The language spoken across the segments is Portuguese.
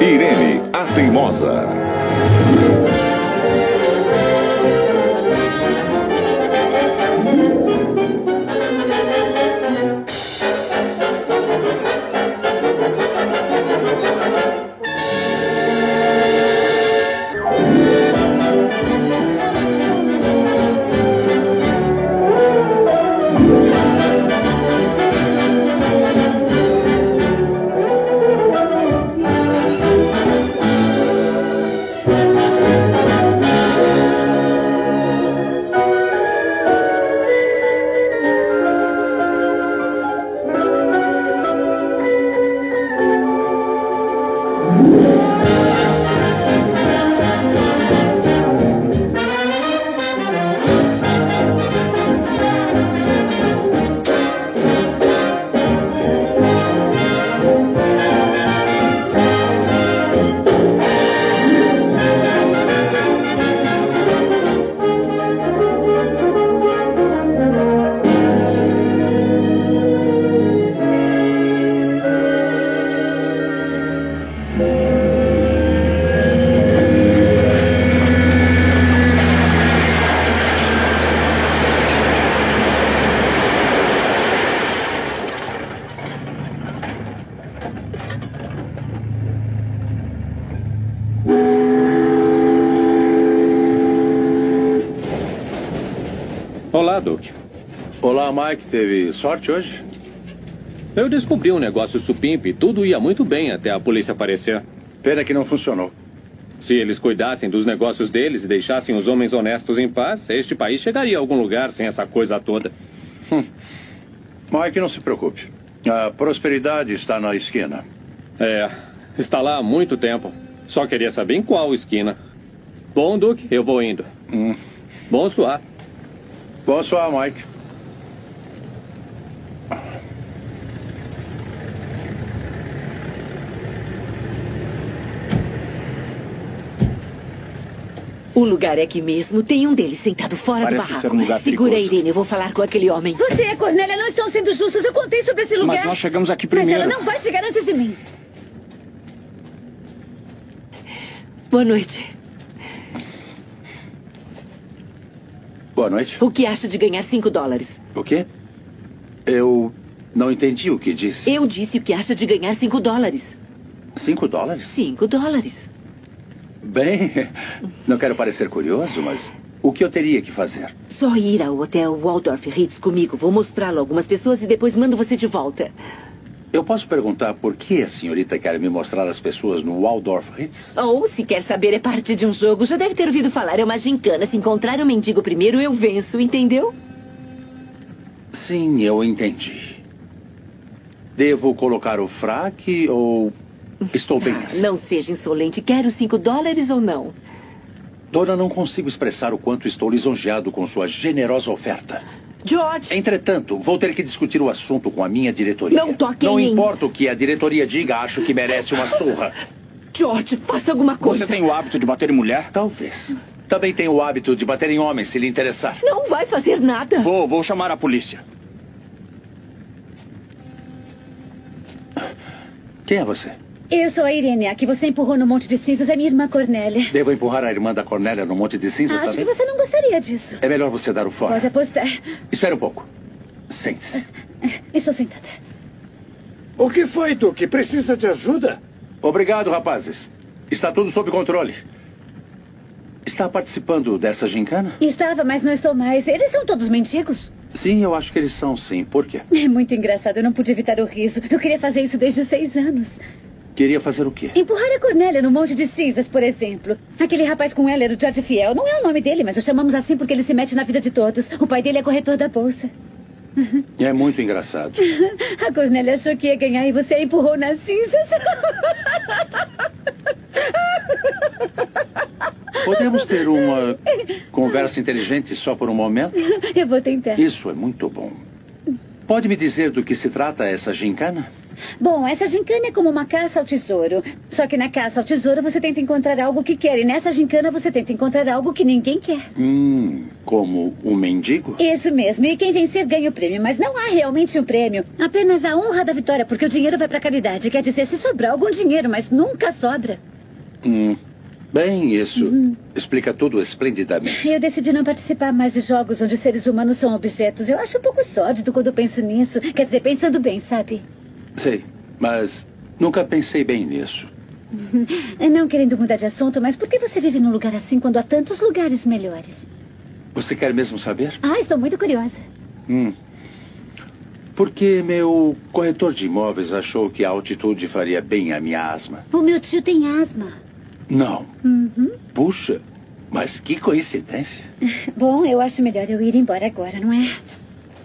Irene, a teimosa. Teve sorte hoje? Eu descobri um negócio supimpe. Tudo ia muito bem até a polícia aparecer. Pena que não funcionou. Se eles cuidassem dos negócios deles e deixassem os homens honestos em paz, este país chegaria a algum lugar sem essa coisa toda. Hum. Mike, não se preocupe. A prosperidade está na esquina. É, está lá há muito tempo. Só queria saber em qual esquina. Bom, Duke, eu vou indo. Hum. Bom suar. Bom suar, Mike. O lugar é aqui mesmo. Tem um deles sentado fora Parece do barraco. ser um lugar Segura, perigoso. Irene. Eu vou falar com aquele homem. Você e a Cornélia não estão sendo justos. Eu contei sobre esse lugar. Mas nós chegamos aqui Mas primeiro. ela não vai chegar antes de mim. Boa noite. Boa noite. O que acha de ganhar cinco dólares? O quê? Eu não entendi o que disse. Eu disse o que acha de ganhar cinco dólares. Cinco dólares? Cinco dólares. Bem, não quero parecer curioso, mas o que eu teria que fazer? Só ir ao hotel Waldorf Ritz comigo. Vou mostrá-lo a algumas pessoas e depois mando você de volta. Eu posso perguntar por que a senhorita quer me mostrar as pessoas no Waldorf Ritz? Ou, se quer saber, é parte de um jogo. Já deve ter ouvido falar. É uma gincana. Se encontrar um mendigo primeiro, eu venço. Entendeu? Sim, eu entendi. Devo colocar o fraque ou estou bem assim? Não seja insolente. Quer os cinco dólares ou não? Dona, não consigo expressar o quanto estou lisonjeado com sua generosa oferta. George! Entretanto, vou ter que discutir o assunto com a minha diretoria. Não toque Não em- importa o que a diretoria diga, acho que merece uma surra. George, faça alguma coisa. Você tem o hábito de bater em mulher? Talvez. Também tenho o hábito de bater em homens, se lhe interessar. Não vai fazer nada. Vou, vou chamar a polícia. Quem é você? Eu sou a Irene, a que você empurrou no Monte de Cinzas. É minha irmã Cornélia. Devo empurrar a irmã da Cornélia no Monte de Cinzas Acho que também? você não gostaria disso. É melhor você dar o fora. Pode apostar. Espera um pouco. Sente-se. Estou sentada. O que foi, Duque? Precisa de ajuda? Obrigado, rapazes. Está tudo sob controle. Está participando dessa gincana? Estava, mas não estou mais. Eles são todos mendigos. Sim, eu acho que eles são, sim. Por quê? É muito engraçado. Eu não pude evitar o riso. Eu queria fazer isso desde seis anos. Queria fazer o quê? Empurrar a Cornélia no Monte de Cinzas, por exemplo. Aquele rapaz com ela era o George Fiel. Não é o nome dele, mas o chamamos assim porque ele se mete na vida de todos. O pai dele é corretor da bolsa. É muito engraçado. A Cornélia achou que ia ganhar e você a empurrou nas cinzas. Podemos ter uma conversa inteligente só por um momento? Eu vou tentar. Isso é muito bom. Pode me dizer do que se trata essa gincana? Bom, essa gincana é como uma caça ao tesouro. Só que na caça ao tesouro você tenta encontrar algo que quer. E nessa gincana você tenta encontrar algo que ninguém quer. Hum, como um mendigo? Isso mesmo. E quem vencer ganha o prêmio. Mas não há realmente um prêmio. Apenas a honra da vitória, porque o dinheiro vai pra caridade. Quer dizer, se sobrar algum dinheiro, mas nunca sobra. Hum, bem, isso explica tudo esplendidamente. Eu decidi não participar mais de jogos onde seres humanos são objetos. Eu acho um pouco sórdido quando penso nisso. Quer dizer, pensando bem, sabe? Sei, mas nunca pensei bem nisso. Não querendo mudar de assunto, mas por que você vive num lugar assim quando há tantos lugares melhores? Você quer mesmo saber? Ah, estou muito curiosa. Porque meu corretor de imóveis achou que a altitude faria bem à minha asma. O meu tio tem asma. Não. Puxa, mas que coincidência. Bom, eu acho melhor eu ir embora agora, não é?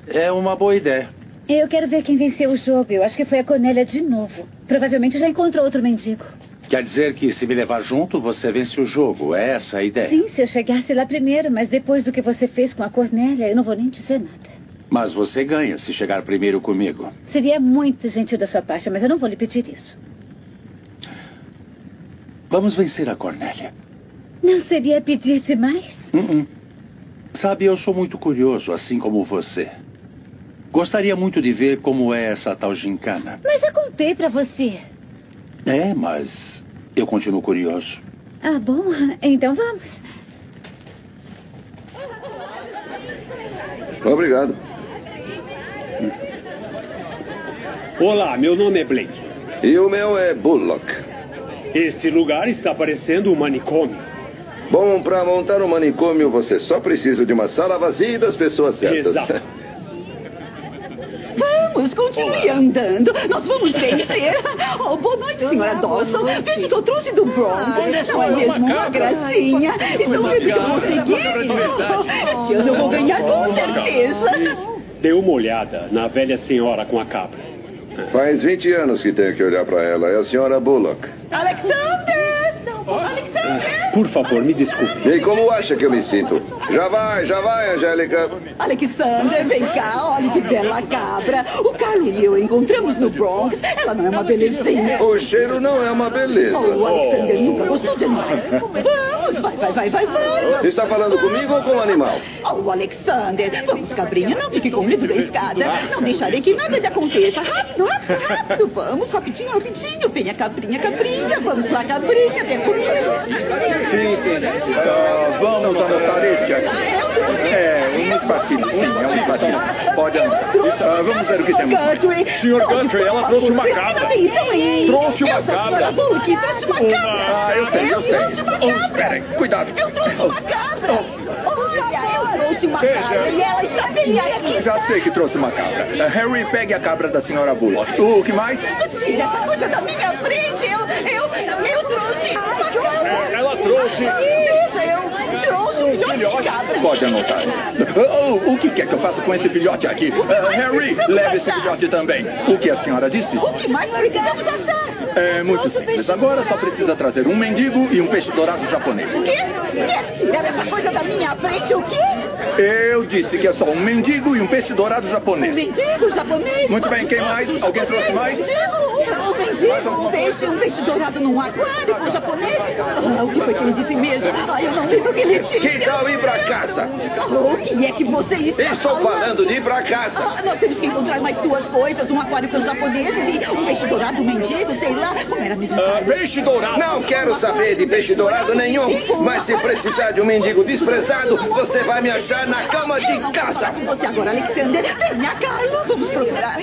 É uma boa ideia. Eu quero ver quem venceu o jogo. Eu acho que foi a Cornélia de novo. Provavelmente já encontrou outro mendigo. Quer dizer que se me levar junto, você vence o jogo. É essa a ideia. Sim, se eu chegasse lá primeiro, mas depois do que você fez com a Cornélia, eu não vou nem dizer nada. Mas você ganha se chegar primeiro comigo. Seria muito gentil da sua parte, mas eu não vou lhe pedir isso. Vamos vencer a Cornélia. Não seria pedir demais? Sabe, eu sou muito curioso, assim como você. Gostaria muito de ver como é essa tal gincana. Mas já contei pra você. É, mas eu continuo curioso. Ah, bom. Então vamos. Obrigado. Olá, meu nome é Blake. E o meu é Bullock. Este lugar está parecendo um manicômio. Bom, para montar um manicômio, você só precisa de uma sala vazia e das pessoas certas. Exato. Vamos, continue andando. Nós vamos vencer. Oh, boa noite, senhora Dawson. Veja o que eu trouxe do Bronx. Não é mesmo uma gracinha? Estão vendo que eu consegui? Oh, Este ano eu vou ganhar com certeza. Dê uma olhada na velha senhora com a cabra. Faz 20 anos que tenho que olhar para ela. É a senhora Bullock. Alexander! Alexander! Por favor, me desculpe. E como acha que eu me sinto? Já vai, já vai, Angélica. Alexander, vem cá. Olha que bela cabra. O Carlos e eu encontramos no Bronx. Ela não é uma belezinha. O cheiro não é uma beleza. Oh, o Alexander nunca gostou de animais. Vamos, vai, vai, vai, vai, vai. Está falando comigo ou com o animal? Oh, Alexander, vamos, cabrinha, não fique com medo da escada. Não deixarei que nada lhe aconteça. Rápido, rápido, rápido. Vamos, rapidinho, rapidinho. Venha, cabrinha, cabrinha. Vamos lá, cabrinha, vem comigo. Sim, sim. Ah, vamos anotar este aqui. É, um espatinho, sim, é um espatinho. Pode anotar. Ah, vamos ver o que temos mais. Senhor Guthrie, ela trouxe uma cabra. Atenção, hein? Trouxe uma Essa senhora cabra. Bullock trouxe uma cabra. Ah, eu sei, eu sei. trouxe uma Oh, cabra. esperem, cuidado. Eu trouxe uma cabra. Olha, eu trouxe uma cabra e ela está bem aqui. Já sei que trouxe uma cabra. Ah, Harry, pegue a cabra da senhora Bullock. O que mais? Tira essa coisa da minha frente. Eu, eu, eu Ela trouxe. Isso, eu trouxe um filhote de cabra. Pode anotar. Oh, o que quer que eu faça com esse filhote aqui? Ah, Harry, leve esse filhote também. O que a senhora disse? O que mais precisamos achar? É muito simples. Agora só precisa trazer um mendigo e um peixe dourado japonês. O quê? Quer tirar essa coisa da minha frente? O quê? Eu disse que é só um mendigo e um peixe dourado japonês. Mendigo japonês? Muito bem, quem mais? Alguém trouxe mais? Mendigo, um mendigo, um peixe, um peixe dourado num aquário com japoneses. Ah, o que foi que ele disse mesmo? Ah, eu não lembro o que ele disse. Que tal ir para casa? O que é que você está Estou falando de ir para casa. Ah, nós temos que encontrar mais duas coisas, um aquário com os japoneses e um peixe dourado, um mendigo, sei lá. Como era mesmo? Ah, peixe dourado. Não quero saber de peixe dourado nenhum. Mas se precisar de um mendigo desprezado, você vai me achar na cama de casa. Com você agora, Alexander. Venha, Carlos, vamos procurar.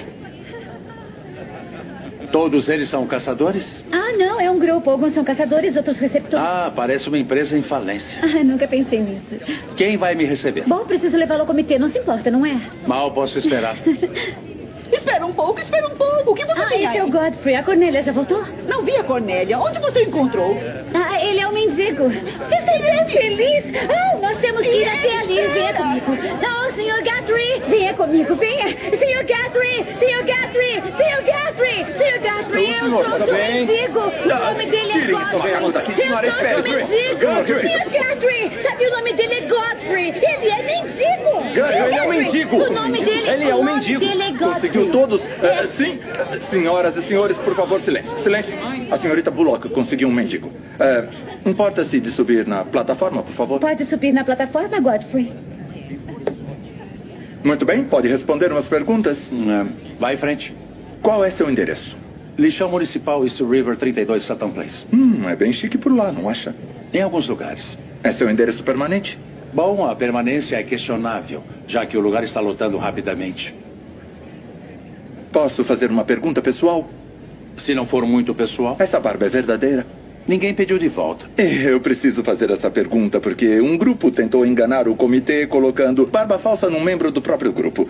Todos eles são caçadores? Ah, não, é um grupo. Alguns são caçadores, outros receptores. Ah, parece uma empresa em falência. Ah, nunca pensei nisso. Quem vai me receber? Bom, preciso levá-lo ao comitê, não se importa, não é? Mal posso esperar. Espera um pouco, espera um pouco. O que você Ah, tem esse aí? é o Godfrey. A Cornélia já voltou? Não vi a Cornélia. Onde você encontrou? Ah, ele é um mendigo. Está bem feliz? Ah, nós temos que ir até ali. Venha comigo. Não, Sr. Guthrie. Venha comigo, venha. Sr. Guthrie, Sr. Guthrie, Sr. Guthrie, Sr. Guthrie. Eu senhor, trouxe um mendigo. O nome dele é Godfrey. Eu Senhora, trouxe um mendigo. Sr. Guthrie, sabe o nome dele é Godfrey. Ele é mendigo. Ele é um mendigo. O nome dele, Ele é o um nome mendigo. dele é Godfrey. Todos? É, sim? Senhoras e senhores, por favor, silêncio. Silêncio. A senhorita Bullock conseguiu um mendigo. É, Importa-se de subir na plataforma, por favor? Pode subir na plataforma, Godfrey? Muito bem, pode responder umas perguntas. Vai em frente. Qual é seu endereço? Lixão Municipal East River 32 Sutton Place. Hum, é bem chique por lá, não acha? Em alguns lugares. É seu endereço permanente? Bom, a permanência é questionável, já que o lugar está lotando rapidamente. Posso fazer uma pergunta pessoal? Se não for muito pessoal, Essa barba é verdadeira? ninguém pediu de volta. Eu preciso fazer essa pergunta porque um grupo tentou enganar o comitê colocando barba falsa num membro do próprio grupo.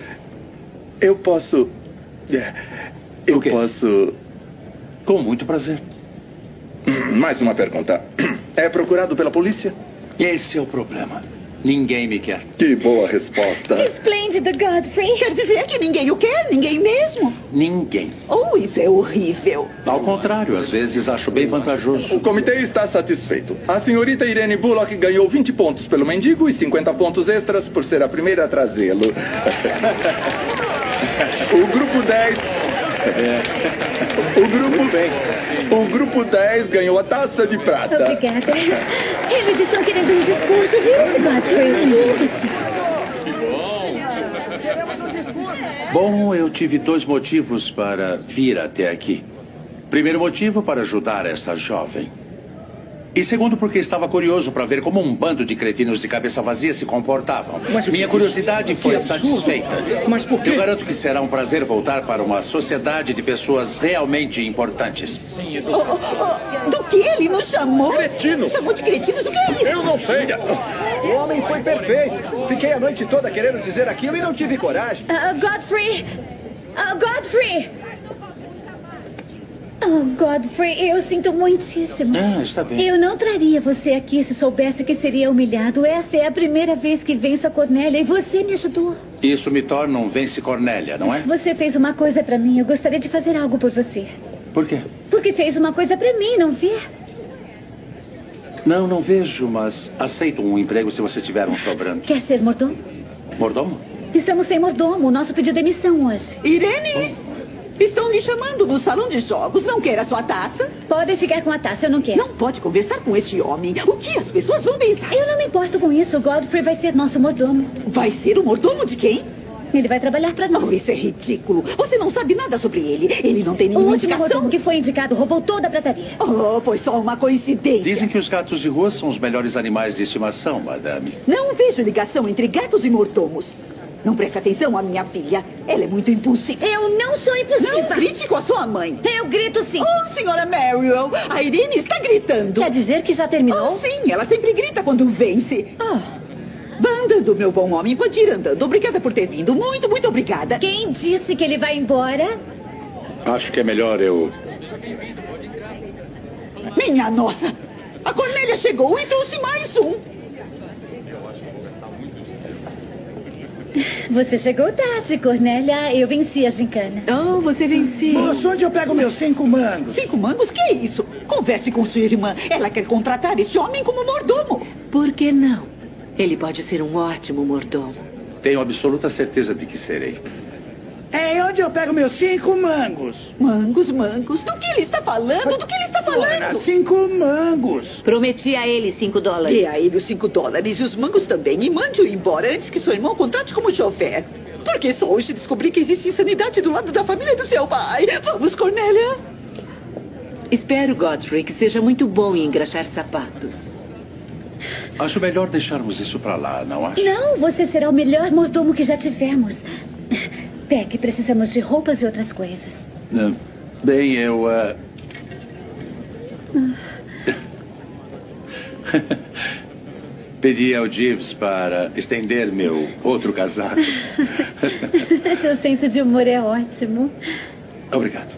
Eu posso. é, Eu posso. Com muito prazer. Hum, Mais uma pergunta. É procurado pela polícia? Esse é o problema. Ninguém me quer. Que boa resposta. Esplêndido, Godfrey. Quer dizer que ninguém o quer? Ninguém mesmo? Ninguém. Oh, isso é horrível. Ao contrário, às vezes acho bem vantajoso. O comitê está satisfeito. A senhorita Irene Bullock ganhou 20 pontos pelo mendigo e 50 pontos extras por ser a primeira a trazê-lo. O grupo 10. O grupo. O grupo 10 ganhou a taça de prata. Obrigada. Eles estão querendo um discurso. Vire-se, Godfrey. Vire-se. Bom, eu tive dois motivos para vir até aqui. Primeiro motivo, para ajudar essa jovem. E segundo, porque estava curioso para ver como um bando de cretinos de cabeça vazia se comportavam. Minha curiosidade foi satisfeita. Mas por quê? Eu garanto que será um prazer voltar para uma sociedade de pessoas realmente importantes. Oh, oh, oh, do que ele nos chamou? Cretinos. Chamou de cretinos? O que é isso? Eu não sei. O homem foi perfeito. Fiquei a noite toda querendo dizer aquilo e não tive coragem. Ah, Godfrey! Ah, Godfrey! Oh, Godfrey, eu sinto muitíssimo. Ah, está bem. Eu não traria você aqui se soubesse que seria humilhado. Esta é a primeira vez que venço a Cornélia e você me ajudou. Isso me torna um vence Cornélia, não é? Você fez uma coisa pra mim. Eu gostaria de fazer algo por você. Por quê? Porque fez uma coisa pra mim, não vê? Não, não vejo, mas aceito um emprego se você tiver um sobrando. Quer ser mordomo? Mordomo? Estamos sem mordomo. O nosso pediu demissão hoje. Irene, estão lhe chamando no salão de jogos. Não quer a sua taça? Podem ficar com a taça, eu não quero. Não pode conversar com este homem. O que as pessoas vão pensar? Eu não me importo com isso. O Godfrey vai ser nosso mordomo. Vai ser o mordomo de quem? Ele vai trabalhar pra nós. Oh, isso é ridículo. Você não sabe nada sobre ele. Ele não tem O nenhuma último indicação. mordomo que foi indicado roubou toda a prataria. Oh, foi só uma coincidência. Dizem que os gatos de rua são os melhores animais de estimação, madame. Não vejo ligação entre gatos e mordomos. Não preste atenção à minha filha. Ela é muito impulsiva. Eu não sou Não impulsiva. grite com a sua mãe. Eu grito sim. Oh, senhora Mariel, a Irene está gritando. Quer dizer que já terminou? Oh, sim, ela sempre grita quando vence. Oh, Vá andando, meu bom homem. Pode ir andando. Obrigada por ter vindo. Muito, muito obrigada. quem disse que ele vai embora? Acho que é melhor eu. Minha nossa! A Cornélia chegou e trouxe mais um. Você chegou tarde, Cornélia. Eu venci a gincana. Oh, você venceu. Moço, onde eu pego meus cinco mangos? Cinco mangos? Que isso? Converse com sua irmã. Ela quer contratar este homem como mordomo. Por que não? Ele pode ser um ótimo mordomo. Tenho absoluta certeza de que serei. É, onde eu pego meus cinco mangos? Mangos, mangos. Do que ele está falando? Do que ele está falando? cinco mangos. Prometi a ele cinco dólares. Dê a ele os cinco dólares e os mangos também. E mande-o embora antes que seu irmão contrate como chofer. Porque só hoje descobri que existe insanidade do lado da família do seu pai. Vamos, Cornélia. Espero, Godfrey, que seja muito bom em engraxar sapatos. Acho melhor deixarmos isso pra lá, não acha? Não, você será o melhor mordomo que já tivemos. Peck, precisamos de roupas e outras coisas. Ah, Bem, eu. ah, Pedi ao Jeeves para estender meu outro casaco. Seu senso de humor é ótimo. Obrigado.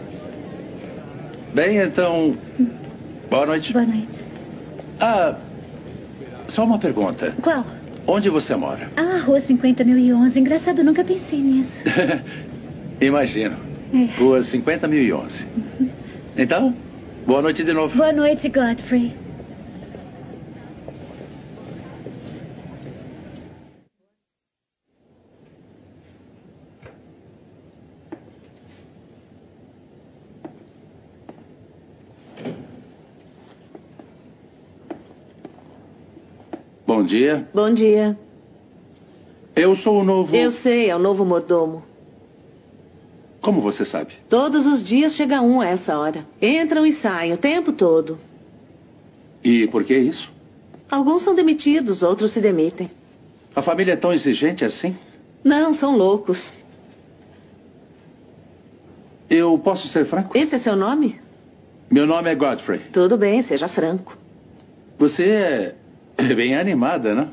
Bem, então. Boa noite. Boa noite. Ah, só uma pergunta. Qual? Onde você mora? Ah, Rua 50.011. Engraçado, nunca pensei nisso. Imagino. Rua 50.011. Então, boa noite de novo. Boa noite, Godfrey. Dia. Bom dia. Eu sou o novo. Eu sei, é o novo mordomo. Como você sabe? Todos os dias chega um a essa hora. Entram e saem o tempo todo. E por que isso? Alguns são demitidos, outros se demitem. A família é tão exigente assim? Não, são loucos. Eu posso ser franco? Esse é seu nome? Meu nome é Godfrey. Tudo bem, seja franco. Você é é bem animada, não?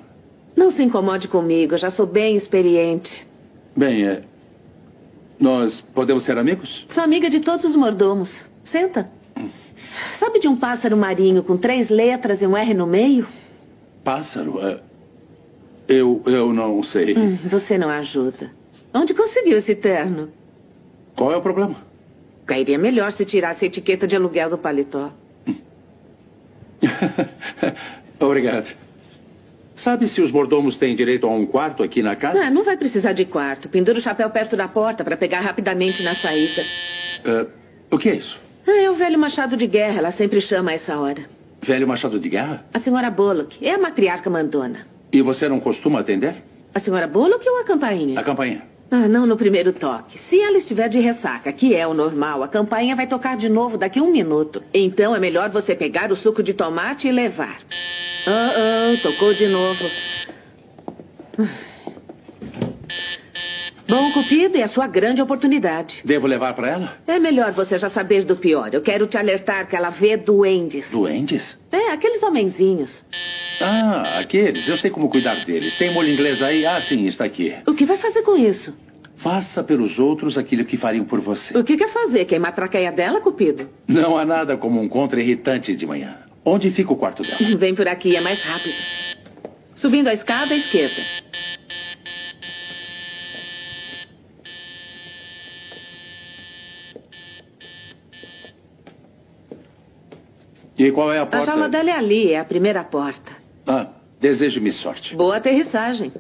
Não se incomode comigo, eu já sou bem experiente. Bem, é... Nós podemos ser amigos? Sou amiga de todos os mordomos. Senta. Sabe de um pássaro marinho com três letras e um R no meio? Pássaro? É... Eu, eu não sei. Hum, você não ajuda. Onde conseguiu esse terno? Qual é o problema? Cairia melhor se tirasse a etiqueta de aluguel do paletó. Obrigado. Sabe se os mordomos têm direito a um quarto aqui na casa? Ah, não vai precisar de quarto. Pendura o chapéu perto da porta para pegar rapidamente na saída. Uh, o que é isso? Ah, é o velho machado de guerra. Ela sempre chama a essa hora. Velho machado de guerra? A senhora Bullock. É a matriarca mandona. E você não costuma atender? A senhora Bullock ou a campainha? A campainha. Ah, não no primeiro toque. Se ela estiver de ressaca, que é o normal, a campainha vai tocar de novo daqui a um minuto. Então é melhor você pegar o suco de tomate e levar. Oh, oh, tocou de novo. Bom, Cupido, é a sua grande oportunidade. Devo levar para ela? É melhor você já saber do pior. Eu quero te alertar que ela vê duendes. Duendes? É, aqueles homenzinhos. Ah, aqueles. Eu sei como cuidar deles. Tem molho inglês aí? Ah, sim, está aqui. O que vai fazer com isso? Faça pelos outros aquilo que fariam por você. O que quer fazer? Queimar a traqueia dela, Cupido? Não há nada como um contra irritante de manhã. Onde fica o quarto dela? Vem por aqui, é mais rápido. Subindo a escada à esquerda. E qual é a porta? A sala dela é ali, é a primeira porta. Ah, desejo-me sorte. Boa aterrissagem.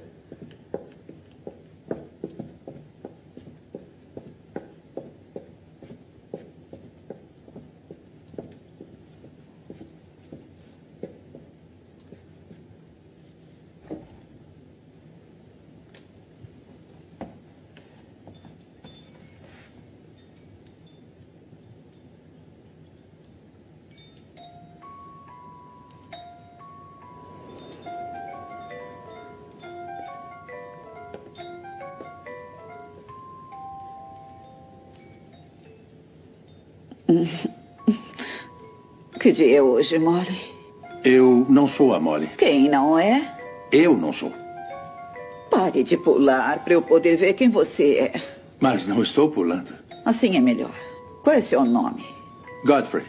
Que dia é hoje, Molly? Eu não sou a Molly. Quem não é? Eu não sou. Pare de pular para eu poder ver quem você é. Mas não estou pulando. Assim é melhor. Qual é seu nome? Godfrey.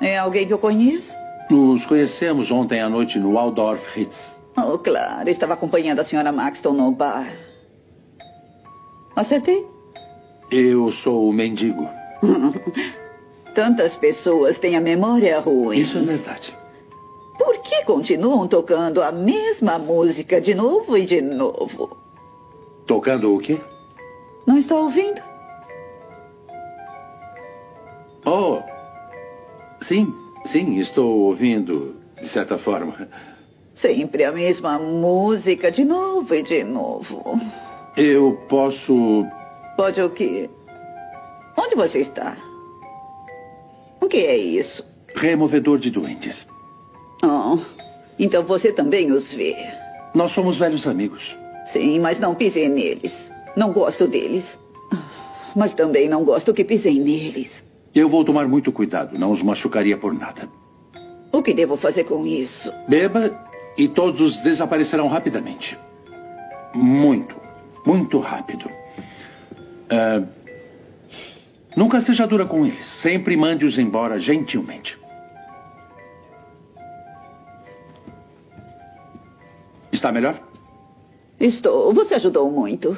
É alguém que eu conheço? Nos conhecemos ontem à noite no Waldorf Ritz. Oh, claro. Estava acompanhando a senhora Maxton no bar. Acertei? Eu sou o mendigo. Tantas pessoas têm a memória ruim. Isso é verdade. Por que continuam tocando a mesma música de novo e de novo? Tocando o quê? Não está ouvindo? Oh, sim, sim, estou ouvindo, de certa forma. Sempre a mesma música, de novo e de novo. Eu posso. Pode o quê? Onde você está? O que é isso? Removedor de doentes. Oh, então você também os vê. Nós somos velhos amigos. Sim, mas não pisei neles. Não gosto deles. Mas também não gosto que pisem neles. Eu vou tomar muito cuidado. Não os machucaria por nada. O que devo fazer com isso? Beba e todos desaparecerão rapidamente. Muito, muito rápido. Uh, nunca seja dura com eles. Sempre mande-os embora gentilmente. Está melhor? Estou. Você ajudou muito.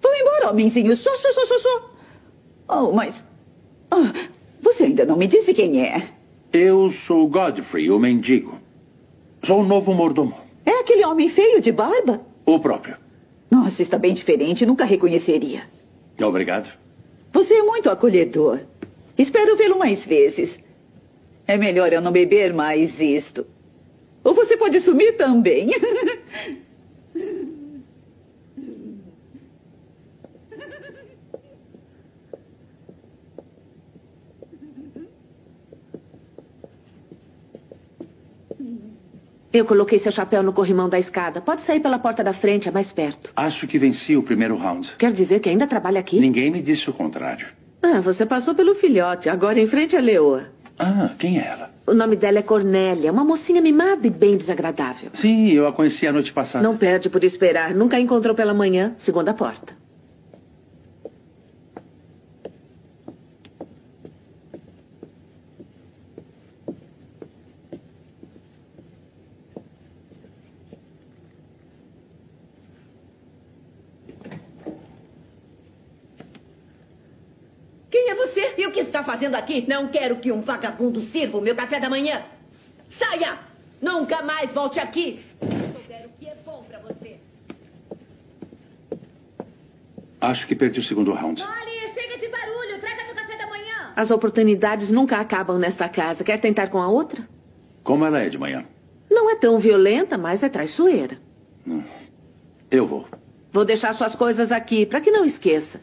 Vão embora, homenzinho. Só, só, só, só, só. Oh, mas... Oh, você ainda não me disse quem é. Eu sou Godfrey, o mendigo. Sou o novo mordomo. É aquele homem feio de barba? O próprio. Nossa, está bem diferente. Nunca reconheceria. Obrigado. Você é muito acolhedor. Espero vê-lo mais vezes. É melhor eu não beber mais isto. Ou você pode sumir também. Eu coloquei seu chapéu no corrimão da escada. Pode sair pela porta da frente, é mais perto. Acho que venci o primeiro round. Quer dizer que ainda trabalha aqui? Ninguém me disse o contrário. Ah, você passou pelo filhote. Agora em frente à leoa. Ah, quem é ela? O nome dela é Cornélia, uma mocinha mimada e bem desagradável. Sim, eu a conheci a noite passada. Não perde por esperar. Nunca a encontrou pela manhã, segunda porta. Quem é você? E o que está fazendo aqui? Não quero que um vagabundo sirva o meu café da manhã. Saia! Nunca mais volte aqui. Se souber o que é bom pra você. Acho que perdi o segundo round. Molly, chega de barulho. Traga meu café da manhã. As oportunidades nunca acabam nesta casa. Quer tentar com a outra? Como ela é de manhã? Não é tão violenta, mas é traiçoeira. Eu vou. Vou deixar suas coisas aqui, para que não esqueça.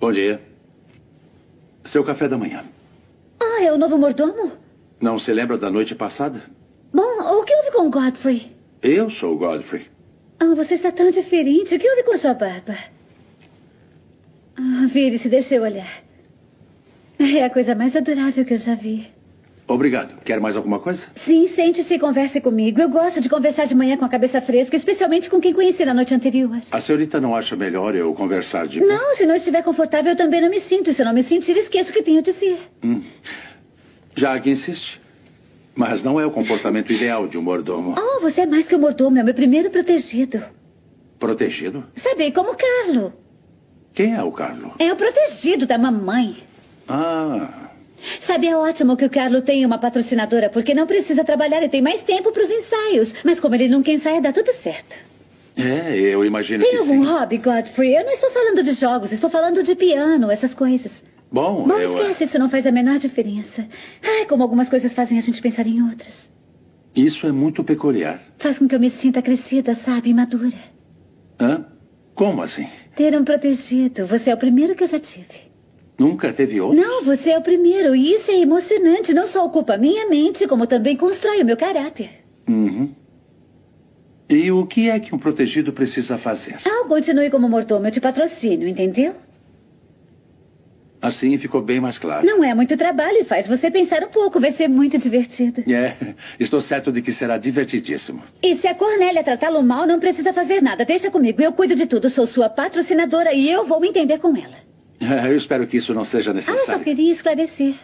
Bom dia. Seu café da manhã. Ah, é o novo mordomo? Não se lembra da noite passada? Bom, o que houve com Godfrey? Eu sou o Godfrey. Ah, você está tão diferente. O que houve com sua barba? Ah, vire-se, deixa eu olhar. É a coisa mais adorável que eu já vi. Obrigado. Quer mais alguma coisa? Sim, sente-se e converse comigo. Eu gosto de conversar de manhã com a cabeça fresca, especialmente com quem conheci na noite anterior. A senhorita não acha melhor eu conversar de... Não, se não estiver confortável, eu também não me sinto. E se não me sentir, esqueço o que tenho a dizer. Hum. Já que insiste. Mas não é o comportamento ideal de um mordomo. Oh, você é mais que o mordomo, é o meu primeiro protegido. Protegido? Sabe, como o Carlo. Quem é o Carlo? É o protegido da mamãe. Ah, Sabe, é ótimo que o Carlo tenha uma patrocinadora, porque não precisa trabalhar e tem mais tempo para os ensaios. Mas como ele nunca ensaia, dá tudo certo. é, eu imagino Tem que algum sim. hobby, Godfrey? Eu não estou falando de jogos, estou falando de piano, essas coisas. Bom, Bom, eu... esquece, isso não faz a menor diferença. Ai, como algumas coisas fazem a gente pensar em outras. Isso é muito peculiar. Faz com que eu me sinta crescida, sabe, madura. Hã? Como assim? Ter um protegido. Você é o primeiro que eu já tive. Nunca teve outro? Não, você é o primeiro. E isso é emocionante. Não só ocupa minha mente, como também constrói o meu caráter. Uhum. E o que é que um protegido precisa fazer? Ah, continue como mordomo. Eu te patrocínio, entendeu? Assim ficou bem mais claro. Não é muito trabalho e faz você pensar um pouco. Vai ser muito divertido. É, estou certo de que será divertidíssimo. E se a Cornélia tratá-lo mal, não precisa fazer nada. Deixa comigo. Eu cuido de tudo. Sou sua patrocinadora e eu vou me entender com ela. Eu espero que isso não seja Ah, eu só necessário. queria esclarecer.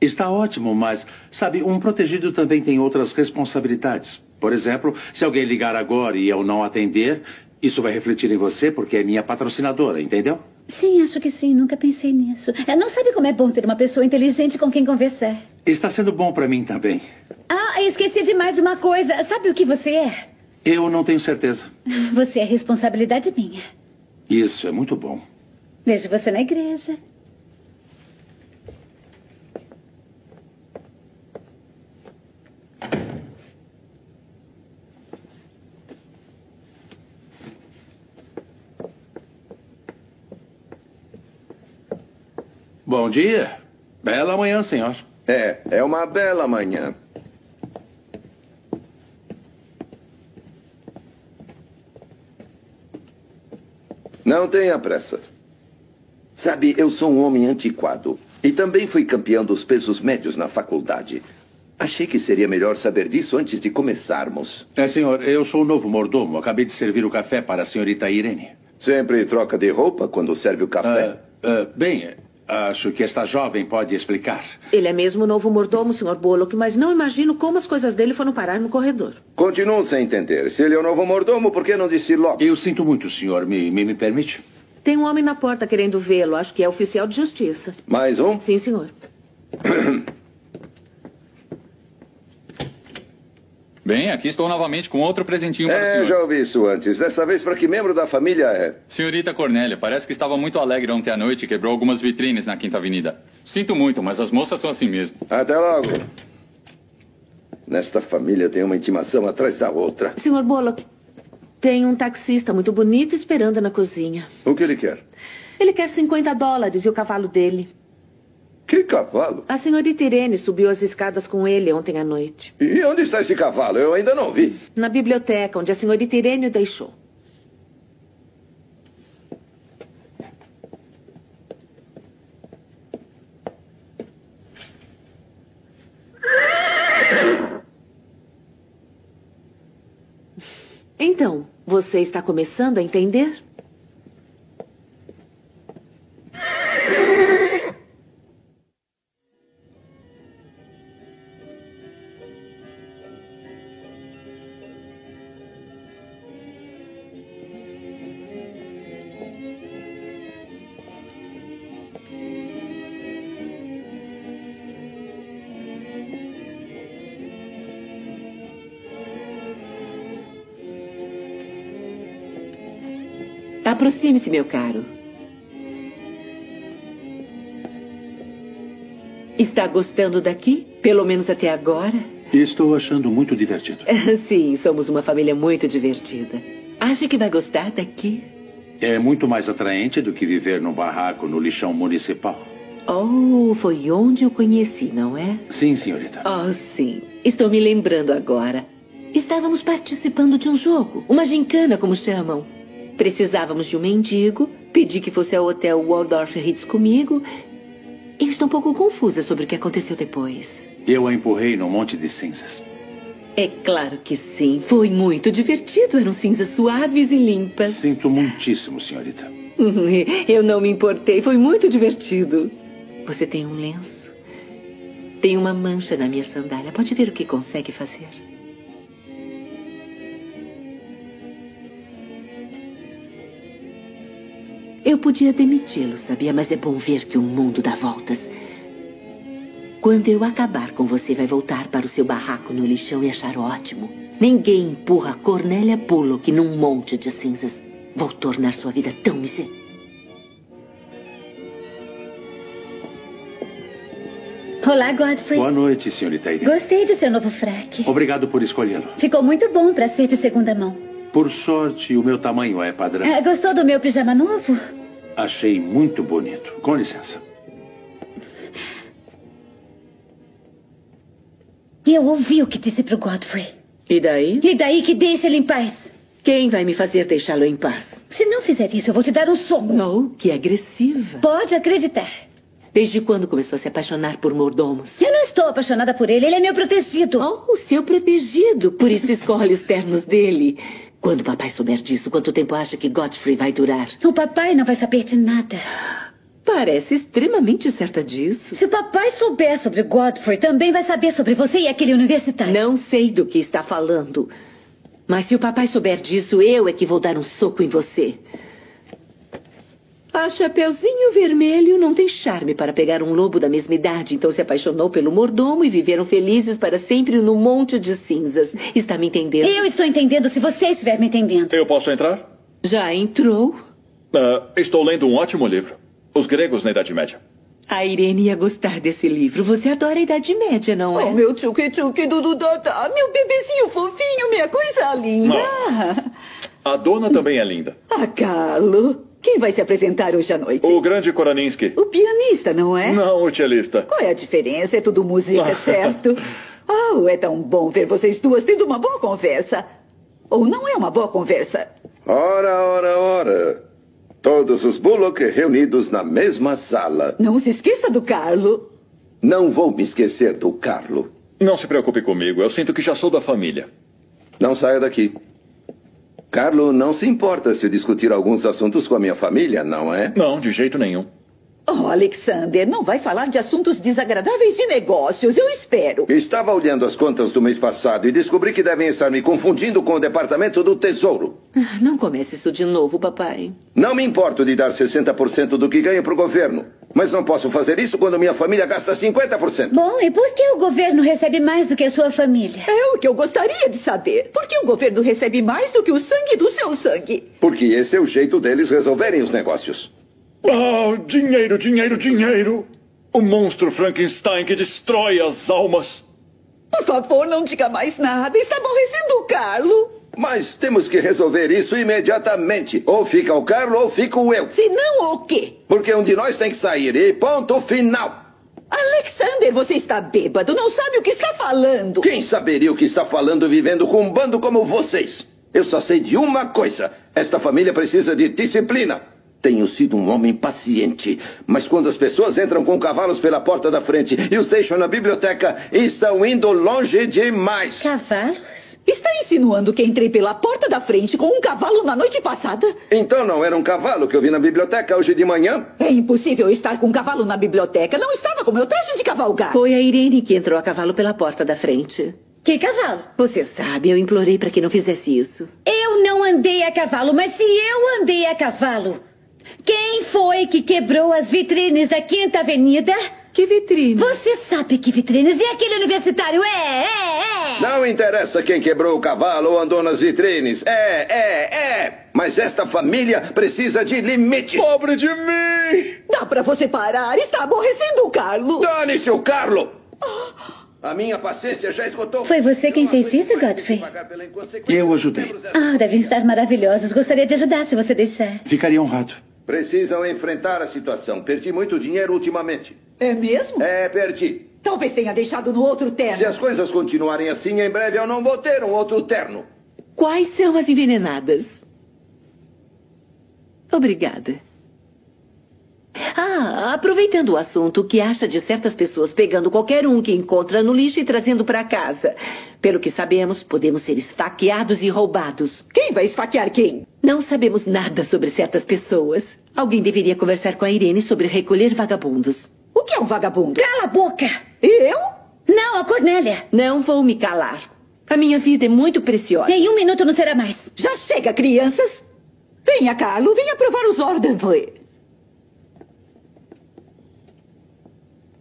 Está ótimo, mas, sabe, um protegido também tem outras responsabilidades. Por exemplo, se alguém ligar agora e eu não atender, isso vai refletir em você porque é minha patrocinadora, entendeu? Sim, acho que sim. Nunca pensei nisso. É, Não sabe como é bom ter uma pessoa inteligente com quem conversar. Está sendo bom para mim também. Ah, esqueci de mais uma coisa. Sabe o que você é? Eu não tenho certeza. Você é responsabilidade minha. Isso é muito bom. Vejo você na igreja. Bom dia. Bela manhã, senhor. É, é uma bela manhã. Não tenha pressa. Sabe, eu sou um homem antiquado. E também fui campeão dos pesos médios na faculdade. Achei que seria melhor saber disso antes de começarmos. É, senhor, eu sou o novo mordomo. Acabei de servir o café para a senhorita Irene. Sempre troca de roupa quando serve o café? Ah, ah, bem, acho que esta jovem pode explicar. Ele é mesmo o novo mordomo, Sr. Bullock, mas não imagino como as coisas dele foram parar no corredor. Continuo sem entender. Se ele é o novo mordomo, por que não disse logo? Eu sinto muito, senhor. Me, me, me permite? Tem um homem na porta querendo vê-lo. Acho que é oficial de justiça. Mais um? Sim, senhor. Bem, aqui estou novamente com outro presentinho para o É, senhor. já ouvi isso antes. Dessa vez, para que membro da família é? Senhorita Cornélia, parece que estava muito alegre ontem à noite e quebrou algumas vitrines na Quinta Avenida. Sinto muito, mas as moças são assim mesmo. Até logo. Nesta família tem uma intimação atrás da outra. Senhor Bullock, tem um taxista muito bonito esperando na cozinha. O que ele quer? Ele quer 50 dólares e o cavalo dele. Que cavalo? A senhorita Irene subiu as escadas com ele ontem à noite. E onde está esse cavalo? Eu ainda não vi. Na biblioteca, onde a senhorita Irene o deixou. Então, você está começando a entender? Aproxime-se, meu caro. Está gostando daqui? Pelo menos até agora? Estou achando muito divertido. Sim, somos uma família muito divertida. Acha que vai gostar daqui? É muito mais atraente do que viver num barraco no lixão municipal. Oh, foi onde eu conheci, não é? Sim, senhorita. Oh, sim. Estou me lembrando agora. Estávamos participando de um jogo, uma gincana, como chamam. Precisávamos de um mendigo, pedi que fosse ao hotel Waldorf Ritz comigo. Eu estou um pouco confusa sobre o que aconteceu depois. Eu a empurrei num monte de cinzas. É claro que sim. Foi muito divertido. Eram cinzas suaves e limpas. Sinto muitíssimo, senhorita. Eu não me importei. Foi muito divertido. Você tem um lenço? Tem uma mancha na minha sandália. Pode ver o que consegue fazer. Eu podia demiti-lo, sabia? Mas é bom ver que o mundo dá voltas. Quando eu acabar com você, vai voltar para o seu barraco no lixão e achar ótimo. Ninguém empurra Cornélia Bullock num monte de cinzas. Vou tornar sua vida tão miserável. Olá, Godfrey. Boa noite, senhorita Irene. Gostei de seu novo fraque. Obrigado por escolhê-lo. Ficou muito bom para ser de segunda mão. Por sorte, o meu tamanho é padrão. Ah, gostou do meu pijama novo? Achei muito bonito. Com licença. Eu ouvi o que disse pro Godfrey. E daí? E daí que deixa ele em paz. Quem vai me fazer deixá-lo em paz? Se não fizer isso, eu vou te dar um soco. Não, que agressiva. Pode acreditar. Desde quando começou a se apaixonar por mordomos? Eu não estou apaixonada por ele, ele é meu protegido. Oh, o seu protegido. Por isso escolhe os ternos dele. Quando o papai souber disso, quanto tempo acha que Godfrey vai durar? O papai não vai saber de nada. Parece extremamente certa disso. Se o papai souber sobre Godfrey, também vai saber sobre você e aquele universitário. Não sei do que está falando. Mas se o papai souber disso, eu é que vou dar um soco em você. A Chapeuzinho Vermelho não tem charme para pegar um lobo da mesma idade, então se apaixonou pelo mordomo e viveram felizes para sempre no monte de cinzas. Está me entendendo? Eu estou entendendo se você estiver me entendendo. Eu posso entrar? Já entrou? Ah, estou lendo um ótimo livro. Os gregos na Idade Média. A Irene ia gostar desse livro. Você adora a Idade Média, não é? Oh, meu tchuque-tchuque do Dudodá, meu bebezinho fofinho, minha coisa linda. A dona também é linda. Ah, Carlo, quem vai se apresentar hoje à noite? O grande Koraninsky. O pianista, não é? Não, o cellista. Qual é a diferença? É tudo música, certo? Oh, é tão bom ver vocês duas tendo uma boa conversa. Ou não é uma boa conversa? Ora, ora, ora. Todos os Bullock reunidos na mesma sala. Não se esqueça do Carlo. Não vou me esquecer do Carlo. Não se preocupe comigo, eu sinto que já sou da família. Não saia daqui. Carlo não se importa se discutir alguns assuntos com a minha família, não é? Não, de jeito nenhum. Oh, Alexander, não vai falar de assuntos desagradáveis de negócios, eu espero. Estava olhando as contas do mês passado e descobri que devem estar me confundindo com o Departamento do Tesouro. Não comece isso de novo, papai. Não me importo de dar 60% do que ganho para o governo. Mas não posso fazer isso quando minha família gasta 50%. Bom, e por que o governo recebe mais do que a sua família? É o que eu gostaria de saber. Por que o governo recebe mais do que o sangue do seu sangue? Porque esse é o jeito deles resolverem os negócios. Ah, dinheiro, dinheiro, dinheiro. O monstro Frankenstein que destrói as almas. Por favor, não diga mais nada. Está aborrecendo o Carlo. Mas temos que resolver isso imediatamente. Ou fica o Carlo ou fico eu. Se não, o quê? Porque um de nós tem que sair e ponto final. Alexander, você está bêbado. Não sabe o que está falando. Quem saberia o que está falando vivendo com um bando como vocês? Eu só sei de uma coisa. Esta família precisa de disciplina. Tenho sido um homem paciente, mas quando as pessoas entram com cavalos pela porta da frente e os deixam na biblioteca, estão indo longe demais. Cavalos? Está insinuando que entrei pela porta da frente com um cavalo na noite passada? Então não era um cavalo que eu vi na biblioteca hoje de manhã? É impossível estar com um cavalo na biblioteca. Não estava com meu traje de cavalgar. Foi a Irene que entrou a cavalo pela porta da frente. Que cavalo? Você sabe, eu implorei para que não fizesse isso. Eu não andei a cavalo, mas se eu andei a cavalo, quem foi que quebrou as vitrines da Quinta Avenida? Que vitrine? Você sabe que vitrines? E aquele universitário? É, é, é. Não interessa quem quebrou o cavalo ou andou nas vitrines. É, é, é. Mas esta família precisa de limites. Pobre de mim! Dá pra você parar. Está aborrecendo o Carlo. Dane-se o Carlo! A minha paciência já esgotou. Foi você quem fez isso, Godfrey? Eu ajudei. Ah, devem estar maravilhosos. Gostaria de ajudar se você deixar. Ficaria honrado. Precisam enfrentar a situação. Perdi muito dinheiro ultimamente. É mesmo? É, perdi. Talvez tenha deixado no outro terno. Se as coisas continuarem assim, em breve eu não vou ter um outro terno. Quais são as envenenadas? Obrigada. Ah, aproveitando o assunto, o que acha de certas pessoas pegando qualquer um que encontra no lixo e trazendo para casa? Pelo que sabemos, podemos ser esfaqueados e roubados. Quem vai esfaquear quem? Não sabemos nada sobre certas pessoas. Alguém deveria conversar com a Irene sobre recolher vagabundos. O que é um vagabundo? Cala a boca! Eu? Não, a Cornélia. Não vou me calar. A minha vida é muito preciosa. Em um minuto não será mais. Já chega, crianças. Venha, Carlo, venha provar os Ordenvoy.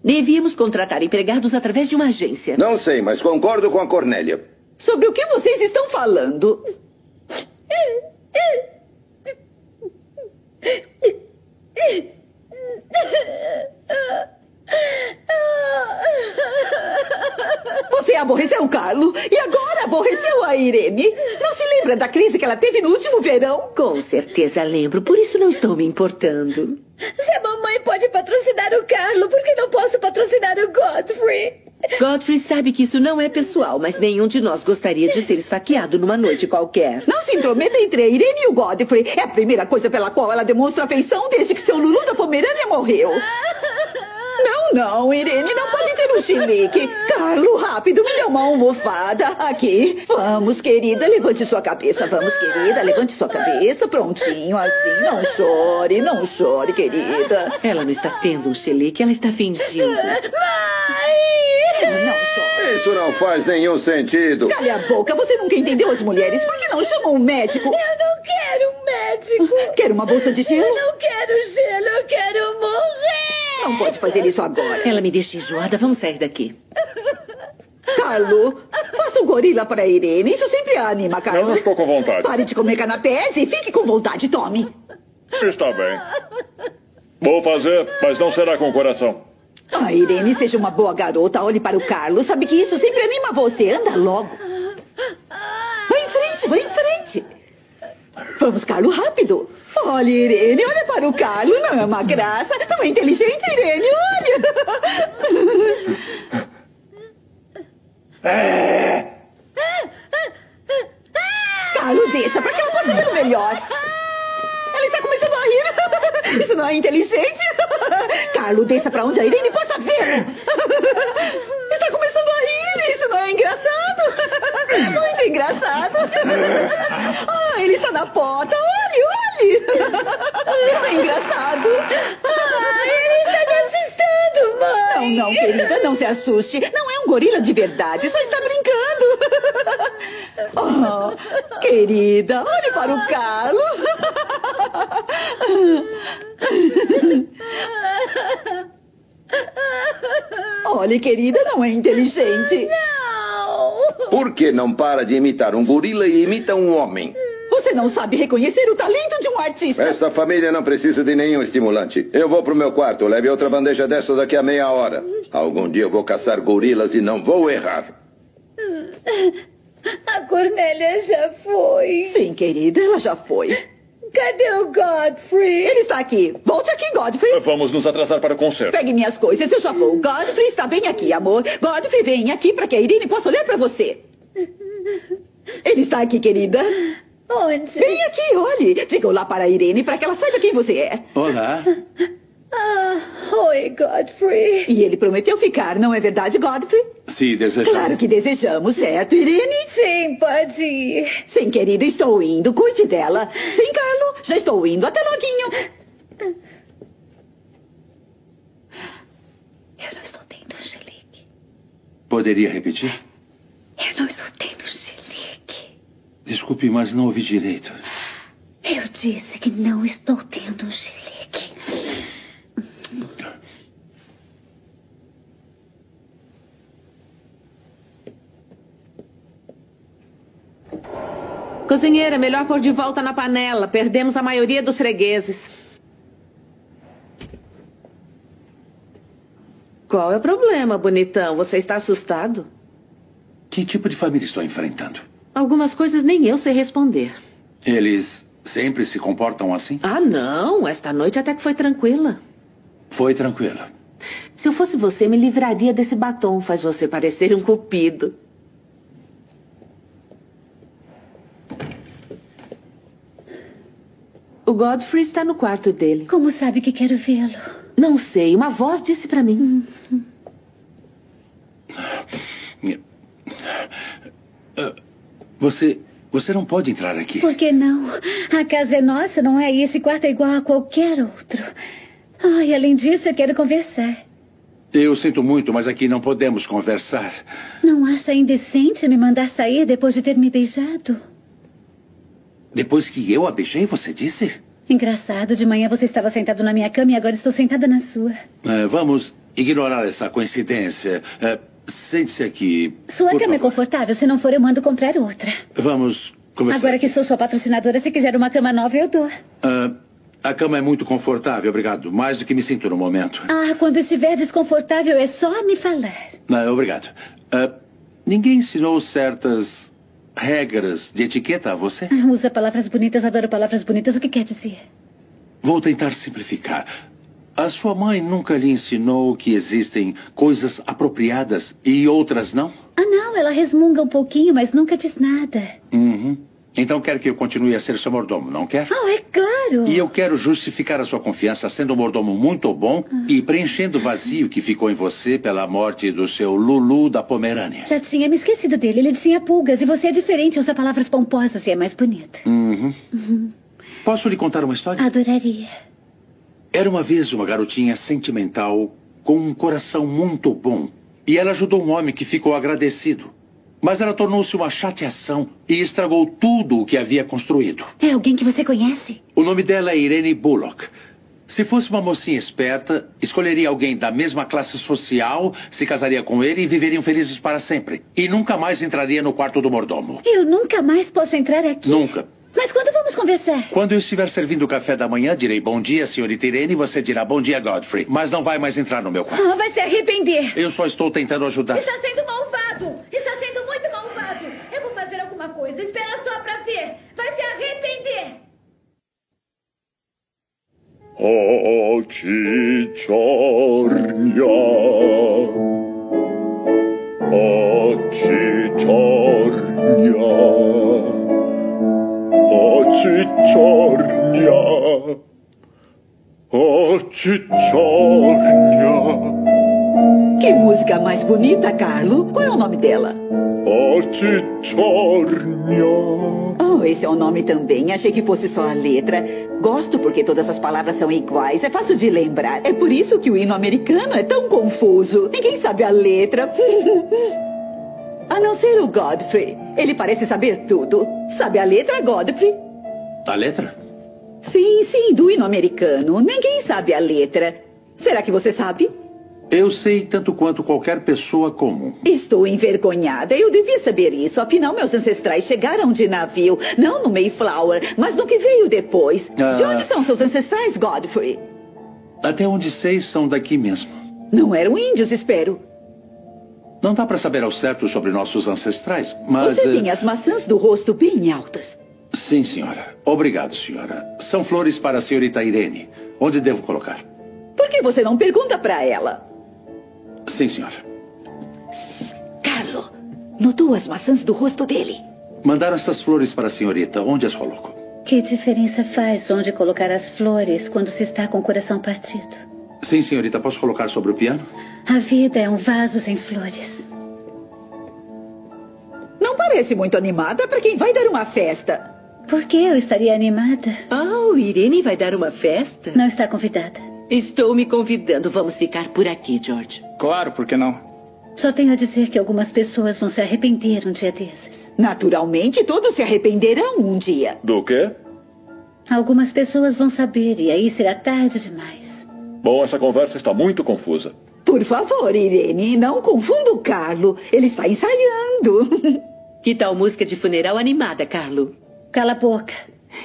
Devíamos contratar empregados através de uma agência. Não sei, mas concordo com a Cornélia. Sobre o que vocês estão falando? Você aborreceu o Carlo e agora aborreceu a Irene. Não se lembra da crise que ela teve no último verão? Com certeza lembro, por isso não estou me importando. Se a mamãe pode patrocinar o Carlo, por que não posso patrocinar o Godfrey? Godfrey sabe que isso não é pessoal, mas nenhum de nós gostaria de ser esfaqueado numa noite qualquer. Não se intrometa entre a Irene e o Godfrey. É a primeira coisa pela qual ela demonstra afeição desde que seu Lulu da Pomerânia morreu. Não, não, Irene, não pode ter um chilique. Carlo, rápido, me dê uma almofada. Aqui. Vamos, querida, levante sua cabeça. Vamos, querida, levante sua cabeça. Prontinho, assim. Não chore, não chore, querida. Ela não está tendo um chilique, ela está fingindo. Mãe! Não chore. Isso não faz nenhum sentido. Cale a boca, você nunca entendeu as mulheres. Por que não chamam um médico? Eu não quero um médico. Quer uma bolsa de gelo? Eu não quero gelo, eu quero morrer. Não pode fazer isso agora. Ela me deixa enjoada, vamos sair daqui. Carlo, faça um gorila para a Irene. Isso sempre a anima, Carlo. Eu não estou com vontade. Pare de comer canapés e fique com vontade. Tome. Está bem. Vou fazer, mas não será com o coração. Ah, Irene, seja uma boa garota. Olhe para o Carlo. Sabe que isso sempre anima você. Anda logo. Vai em frente, vai em frente. Vamos, Carlo, rápido. Olha, Irene, olha para o Carlo. Não é uma graça. Não é inteligente, Irene. Olha. Carlo, desça para que ela possa ver o melhor. Ela está começando a rir. Isso não é inteligente? Carlo, desça para onde a Irene possa ver. Está começando a rir. É engraçado? Muito engraçado. Ah, ele está na porta. Olhe, olhe. É engraçado. Ah, ele está me assustando, mãe. Não, não, querida, não se assuste. Não é um gorila de verdade, só está brincando. Oh, querida, olhe para o Carlo. Olha, querida, não é inteligente. Não! Por que não para de imitar um gorila e imita um homem? Você não sabe reconhecer o talento de um artista. Esta família não precisa de nenhum estimulante. Eu vou pro meu quarto. Leve outra bandeja dessa daqui a meia hora. Algum dia eu vou caçar gorilas e não vou errar. A Cornélia já foi. Sim, querida, ela já foi. Cadê o Godfrey? Ele está aqui. Volte aqui, Godfrey. Vamos nos atrasar para o concerto. Pegue minhas coisas, eu já vou. Godfrey está bem aqui, amor. Godfrey, vem aqui para que a Irene possa olhar para você. Ele está aqui, querida. Onde? Vem aqui, olhe. Diga olá para a Irene para que ela saiba quem você é. Olá. Ah, oi, Godfrey. E ele prometeu ficar, não é verdade, Godfrey? Se desejar. Claro que desejamos, certo, Irene? Sim, pode ir. Sim, querida, estou indo. Cuide dela. Sim, Carlo, já estou indo. Até loguinho. Eu não estou tendo chilique. Poderia repetir? Eu não estou tendo chilique. Desculpe, mas não ouvi direito. Eu disse que não estou tendo chilique. Cozinheira, melhor pôr de volta na panela. Perdemos a maioria dos fregueses. Qual é o problema, bonitão? Você está assustado? Que tipo de família estou enfrentando? Algumas coisas nem eu sei responder. Eles sempre se comportam assim? Ah, não. Esta noite até que foi tranquila. Foi tranquila. Se eu fosse você, me livraria desse batom. Faz você parecer um cupido. O Godfrey está no quarto dele. Como sabe que quero vê-lo? Não sei. Uma voz disse para mim. Você. Você não pode entrar aqui. Por que não? A casa é nossa, não é? E esse quarto é igual a qualquer outro. Ai, além disso, eu quero conversar. Eu sinto muito, mas aqui não podemos conversar. Não acha indecente me mandar sair depois de ter me beijado? Depois que eu a beijei, você disse? Engraçado, de manhã você estava sentado na minha cama e agora estou sentada na sua. É, vamos ignorar essa coincidência. É, Sente-se aqui. Sua cama é favor. confortável, se não for eu mando comprar outra. Vamos conversar. Agora que sou sua patrocinadora, se quiser uma cama nova, eu dou. Ah, a cama é muito confortável, obrigado. Mais do que me sinto no momento. Ah, quando estiver desconfortável, é só me falar. Ah, obrigado. Ah, ninguém ensinou certas regras de etiqueta a você? Ah, usa palavras bonitas, adoro palavras bonitas. O que quer dizer? Vou tentar simplificar. A sua mãe nunca lhe ensinou que existem coisas apropriadas e outras não? Ah, não, ela resmunga um pouquinho, mas nunca diz nada. Uhum. Então quer que eu continue a ser seu mordomo, não quer? Oh, é claro. E eu quero justificar a sua confiança sendo um mordomo muito bom e preenchendo o vazio que ficou em você pela morte do seu Lulu da Pomerânia. Já tinha me esquecido dele. Ele tinha pulgas e você é diferente, usa palavras pomposas e é mais bonita. Uhum. Uhum. Posso lhe contar uma história? Adoraria. Era uma vez uma garotinha sentimental com um coração muito bom. E ela ajudou um homem que ficou agradecido. Mas ela tornou-se uma chateação e estragou tudo o que havia construído. É alguém que você conhece? O nome dela é Irene Bullock. Se fosse uma mocinha esperta, escolheria alguém da mesma classe social, se casaria com ele e viveriam felizes para sempre. E nunca mais entraria no quarto do mordomo. Eu nunca mais posso entrar aqui. Nunca. Mas quando vamos conversar? Quando eu estiver servindo o café da manhã, direi bom dia, senhorita Irene, e você dirá bom dia, Godfrey. Mas não vai mais entrar no meu quarto. Ah, vai se arrepender. Eu só estou tentando ajudar. Está sendo malvado. Está sendo Eu vou fazer alguma coisa. Espera só pra ver. Vai se arrepender. O cicciornia O cicciornia O cicciornia O cicciornia Que música mais bonita, Carlo. Qual é o nome dela? O cicciornia Oh, esse é o nome também. Achei que fosse só a letra. Gosto porque todas as palavras são iguais. É fácil de lembrar. É por isso que o hino americano é tão confuso. Ninguém sabe a letra. a não ser o Godfrey. Ele parece saber tudo. Sabe a letra, Godfrey? A letra? Sim, sim, do hino americano. Ninguém sabe a letra. Será que você sabe? Eu sei tanto quanto qualquer pessoa comum. Estou envergonhada. Eu devia saber isso. Afinal, meus ancestrais chegaram de navio. Não no Mayflower, mas no que veio depois. De Ah. onde são seus ancestrais, Godfrey? Até onde sei, são daqui mesmo. Não eram índios, espero. Não dá para saber ao certo sobre nossos ancestrais, mas... Você eh, tem as maçãs do rosto bem altas. Sim, senhora. Obrigado, senhora. São flores para a senhorita Irene. Onde devo colocar? Por que você não pergunta pra ela? Sim, senhora. Carlo, notou as maçãs do rosto dele? Mandaram essas flores para a senhorita. Onde as coloco? Que diferença faz onde colocar as flores quando se está com o coração partido? Sim, senhorita. Posso colocar sobre o piano? A vida é um vaso sem flores. Não parece muito animada para quem vai dar uma festa. Por que eu estaria animada? Oh, Irene vai dar uma festa? Não está convidada. Estou me convidando. Vamos ficar por aqui, George. Claro, por que não? Só tenho a dizer que algumas pessoas vão se arrepender um dia desses. Naturalmente, todos se arrependerão um dia. Do quê? Algumas pessoas vão saber e aí será tarde demais. Bom, essa conversa está muito confusa. Por favor, Irene, não confunda o Carlo. Ele está ensaiando. Que tal música de funeral animada, Carlo? Cala a boca.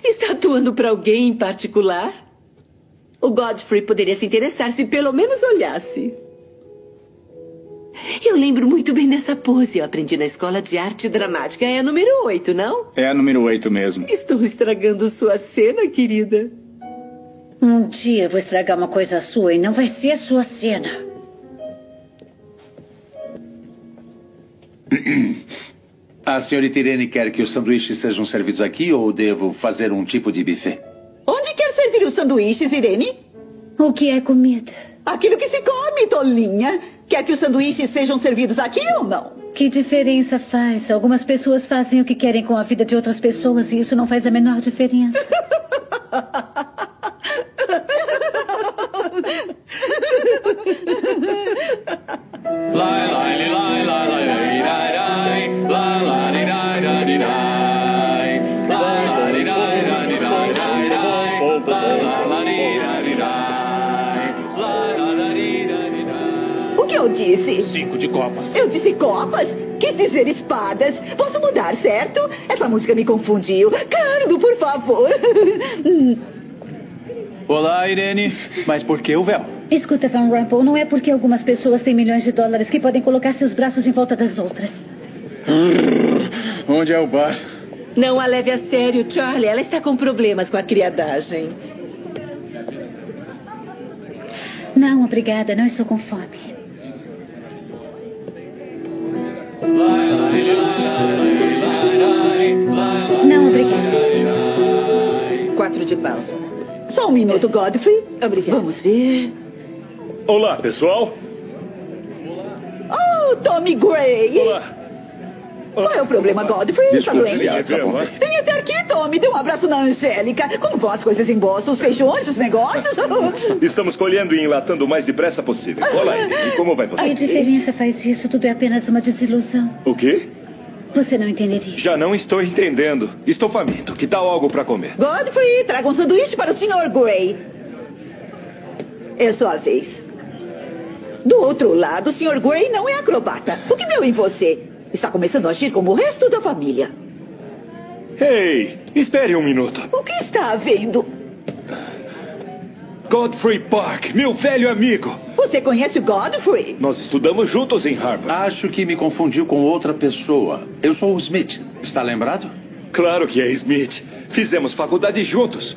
Está atuando para alguém em particular? O Godfrey poderia se interessar se pelo menos olhasse. Eu lembro muito bem dessa pose. Eu aprendi na escola de arte dramática. É a número 8, não? É a número 8 mesmo. Estou estragando sua cena, querida. Um dia eu vou estragar uma coisa sua e não vai ser a sua cena. A senhorita Irene quer que os sanduíches sejam servidos aqui ou devo fazer um tipo de buffet? Os sanduíches, Irene? O que é comida? Aquilo que se come, tolinha. Quer que os sanduíches sejam servidos aqui ou não? Que diferença faz? Algumas pessoas fazem o que querem com a vida de outras pessoas e isso não faz a menor diferença. O que eu disse? Cinco de copas. Eu disse copas? Quis dizer espadas. Posso mudar, certo? Essa música me confundiu. Carlo, por favor. Olá, Irene. Mas por que o véu? Escuta, Van Rumple, não é porque algumas pessoas têm milhões de dólares que podem colocar seus braços em volta das outras. Onde é o bar? Não a leve a sério, Charlie. Ela está com problemas com a criadagem. Não, obrigada, não estou com fome. Não, obrigada. Quatro de pausa. Só um minuto, Godfrey. Obrigada. Vamos ver. Olá, pessoal. Oh, Tommy Gray. Olá. Qual é o problema, Godfrey? Está doente? Vem até aqui, Tommy. Dê um abraço na Angélica. Como vão as coisas em Boston? Os feijões, os negócios? Estamos colhendo e enlatando o mais depressa possível. Olá, e como vai Que você? diferença faz isso? Tudo é apenas uma desilusão. O quê? Você não entenderia. Já não estou entendendo. Estou faminto. Que tal algo para comer? Godfrey, traga um sanduíche para o Sr. Gray. É sua vez. Do outro lado, o Sr. Gray não é acrobata. O que deu em você? Está começando a agir como o resto da família. Ei, espere um minuto. O que está havendo? Godfrey Park, meu velho amigo. Você conhece o Godfrey? Nós estudamos juntos em Harvard. Acho que me confundiu com outra pessoa. Eu sou o Smith. Está lembrado? Claro que é Smith. Fizemos faculdade juntos.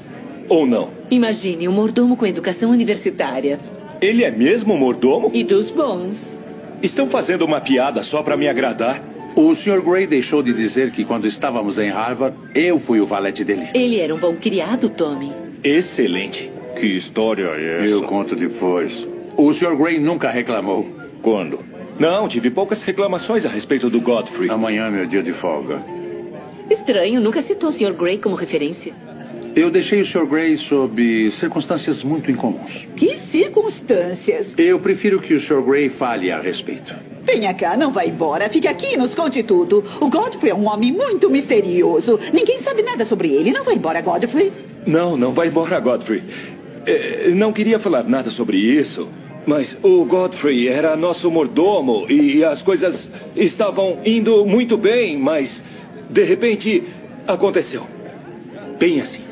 Ou não? Imagine um mordomo com educação universitária. Ele é mesmo mordomo? E dos bons. Estão fazendo uma piada só para me agradar? O Sr. Gray deixou de dizer que quando estávamos em Harvard, eu fui o valete dele. Ele era um bom criado, Tommy. Excelente. Que história é essa? Eu conto depois. O Sr. Gray nunca reclamou. Quando? Não, tive poucas reclamações a respeito do Godfrey. Amanhã é meu dia de folga. Estranho, nunca citou o Sr. Gray como referência. Eu deixei o Sr. Gray sob circunstâncias muito incomuns. Que circunstâncias? Eu prefiro que o Sr. Gray fale a respeito. Venha cá, não vá embora. Fique aqui e nos conte tudo. O Godfrey é um homem muito misterioso. Ninguém sabe nada sobre ele. Não vá embora, Godfrey. Não, não vai embora, Godfrey. Eh, não queria falar nada sobre isso. Mas o Godfrey era nosso mordomo e as coisas estavam indo muito bem, mas de repente aconteceu. Bem assim.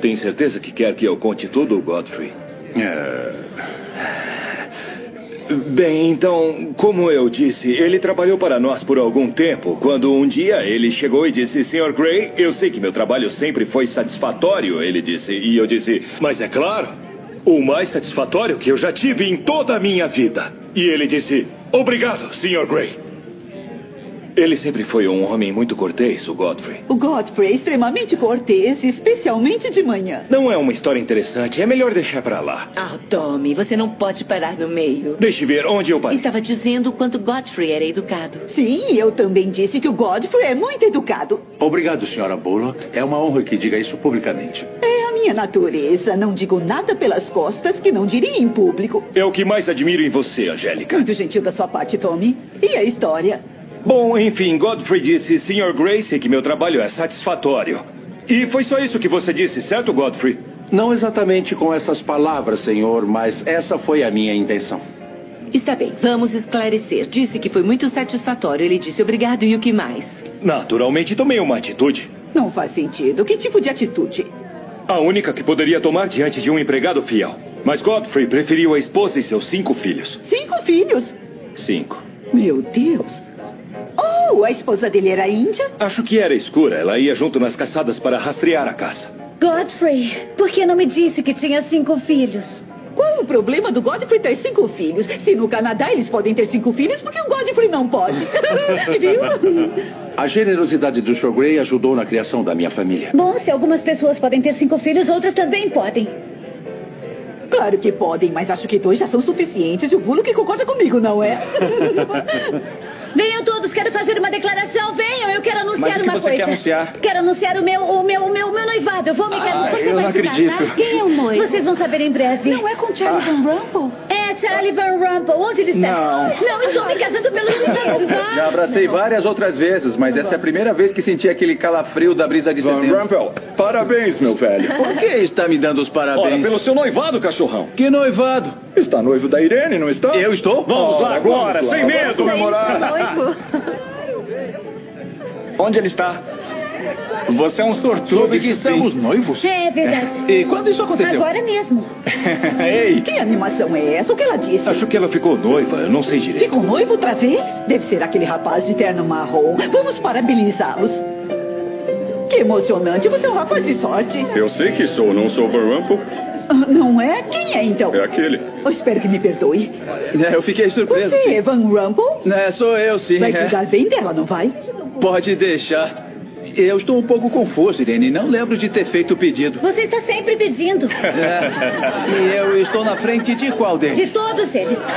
Tem certeza que quer que eu conte tudo, Godfrey? Bem, então, como eu disse, ele trabalhou para nós por algum tempo. Quando um dia ele chegou e disse: Sr. Gray, eu sei que meu trabalho sempre foi satisfatório, ele disse. E eu disse: Mas é claro, o mais satisfatório que eu já tive em toda a minha vida. E ele disse: Obrigado, Sr. Gray. Ele sempre foi um homem muito cortês, o Godfrey. O Godfrey é extremamente cortês, especialmente de manhã. Não é uma história interessante, é melhor deixar pra lá. Ah, Tommy, você não pode parar no meio. Deixe ver onde eu parei. Estava dizendo o quanto Godfrey era educado. Sim, eu também disse que o Godfrey é muito educado. Obrigado, senhora Bullock. É uma honra que diga isso publicamente. É a minha natureza. Não digo nada pelas costas que não diria em público. É o que mais admiro em você, Angélica. Muito gentil da sua parte, Tommy. E a história? Bom, enfim, Godfrey disse, Sr. Grace, que meu trabalho é satisfatório. E foi só isso que você disse, certo, Godfrey? Não exatamente com essas palavras, senhor, mas essa foi a minha intenção. Está bem, vamos esclarecer. Disse que foi muito satisfatório. Ele disse obrigado e o que mais? Naturalmente tomei uma atitude. Não faz sentido. Que tipo de atitude? A única que poderia tomar diante de um empregado fiel. Mas Godfrey preferiu a esposa e seus cinco filhos. Cinco filhos? Cinco. Meu Deus. Oh, a esposa dele era índia? Acho que era escura. Ela ia junto nas caçadas para rastrear a caça. Godfrey, por que não me disse que tinha cinco filhos? Qual o problema do Godfrey ter cinco filhos? Se no Canadá eles podem ter cinco filhos, por que o Godfrey não pode? Viu? A generosidade do Sr. Gray ajudou na criação da minha família. Bom, se algumas pessoas podem ter cinco filhos, outras também podem. Claro que podem, mas acho que dois já são suficientes. E o Bullock concorda comigo, não é? Venham todos, quero fazer uma declaração. Venham, eu quero anunciar Mas o que uma você coisa. quer anunciar? Quero anunciar o meu, o meu, o meu, o meu noivado. Eu vou me casar. Ah, Você eu vai não se acredito. casar? Quem é o noivo? Vocês vão saber em breve. Não é com Charlie Van Rumple? Charlie Van Rumple. Onde ele está? Não. Não, estou me casando pelo dinheiro. Já abracei várias outras vezes, mas essa é a primeira vez que senti aquele calafrio da brisa de Van setembro. Rumpel, parabéns, meu velho. Por que está me dando os parabéns? Ora, pelo seu noivado, cachorrão. Que noivado? Está noivo da Irene, não está? Eu estou? Vamos lá Ora, agora, vamos lá, sem vamos medo. comemorar. Noivo. Onde ele está? Você é um sortudo, Soube que estamos noivos. É verdade. E quando isso aconteceu? Agora mesmo. Ei, Que animação é essa? O que ela disse? Acho que ela ficou noiva, eu não sei direito. Ficou noivo outra vez? Deve ser aquele rapaz de terno marrom. Vamos parabenizá-los. Que emocionante. Você é um rapaz de sorte. Eu sei que sou, não sou Van Rumpel. Ah, Não é? Quem é, então? É aquele. Eu espero que me perdoe. É, eu fiquei surpreso. Você sim. é Van Rumple? É, sou eu, sim. Vai é. cuidar bem dela, não vai? Pode deixar. Eu estou um pouco confuso, Irene. Não lembro de ter feito o pedido. Você está sempre pedindo. E eu estou na frente de qual De deles? todos eles.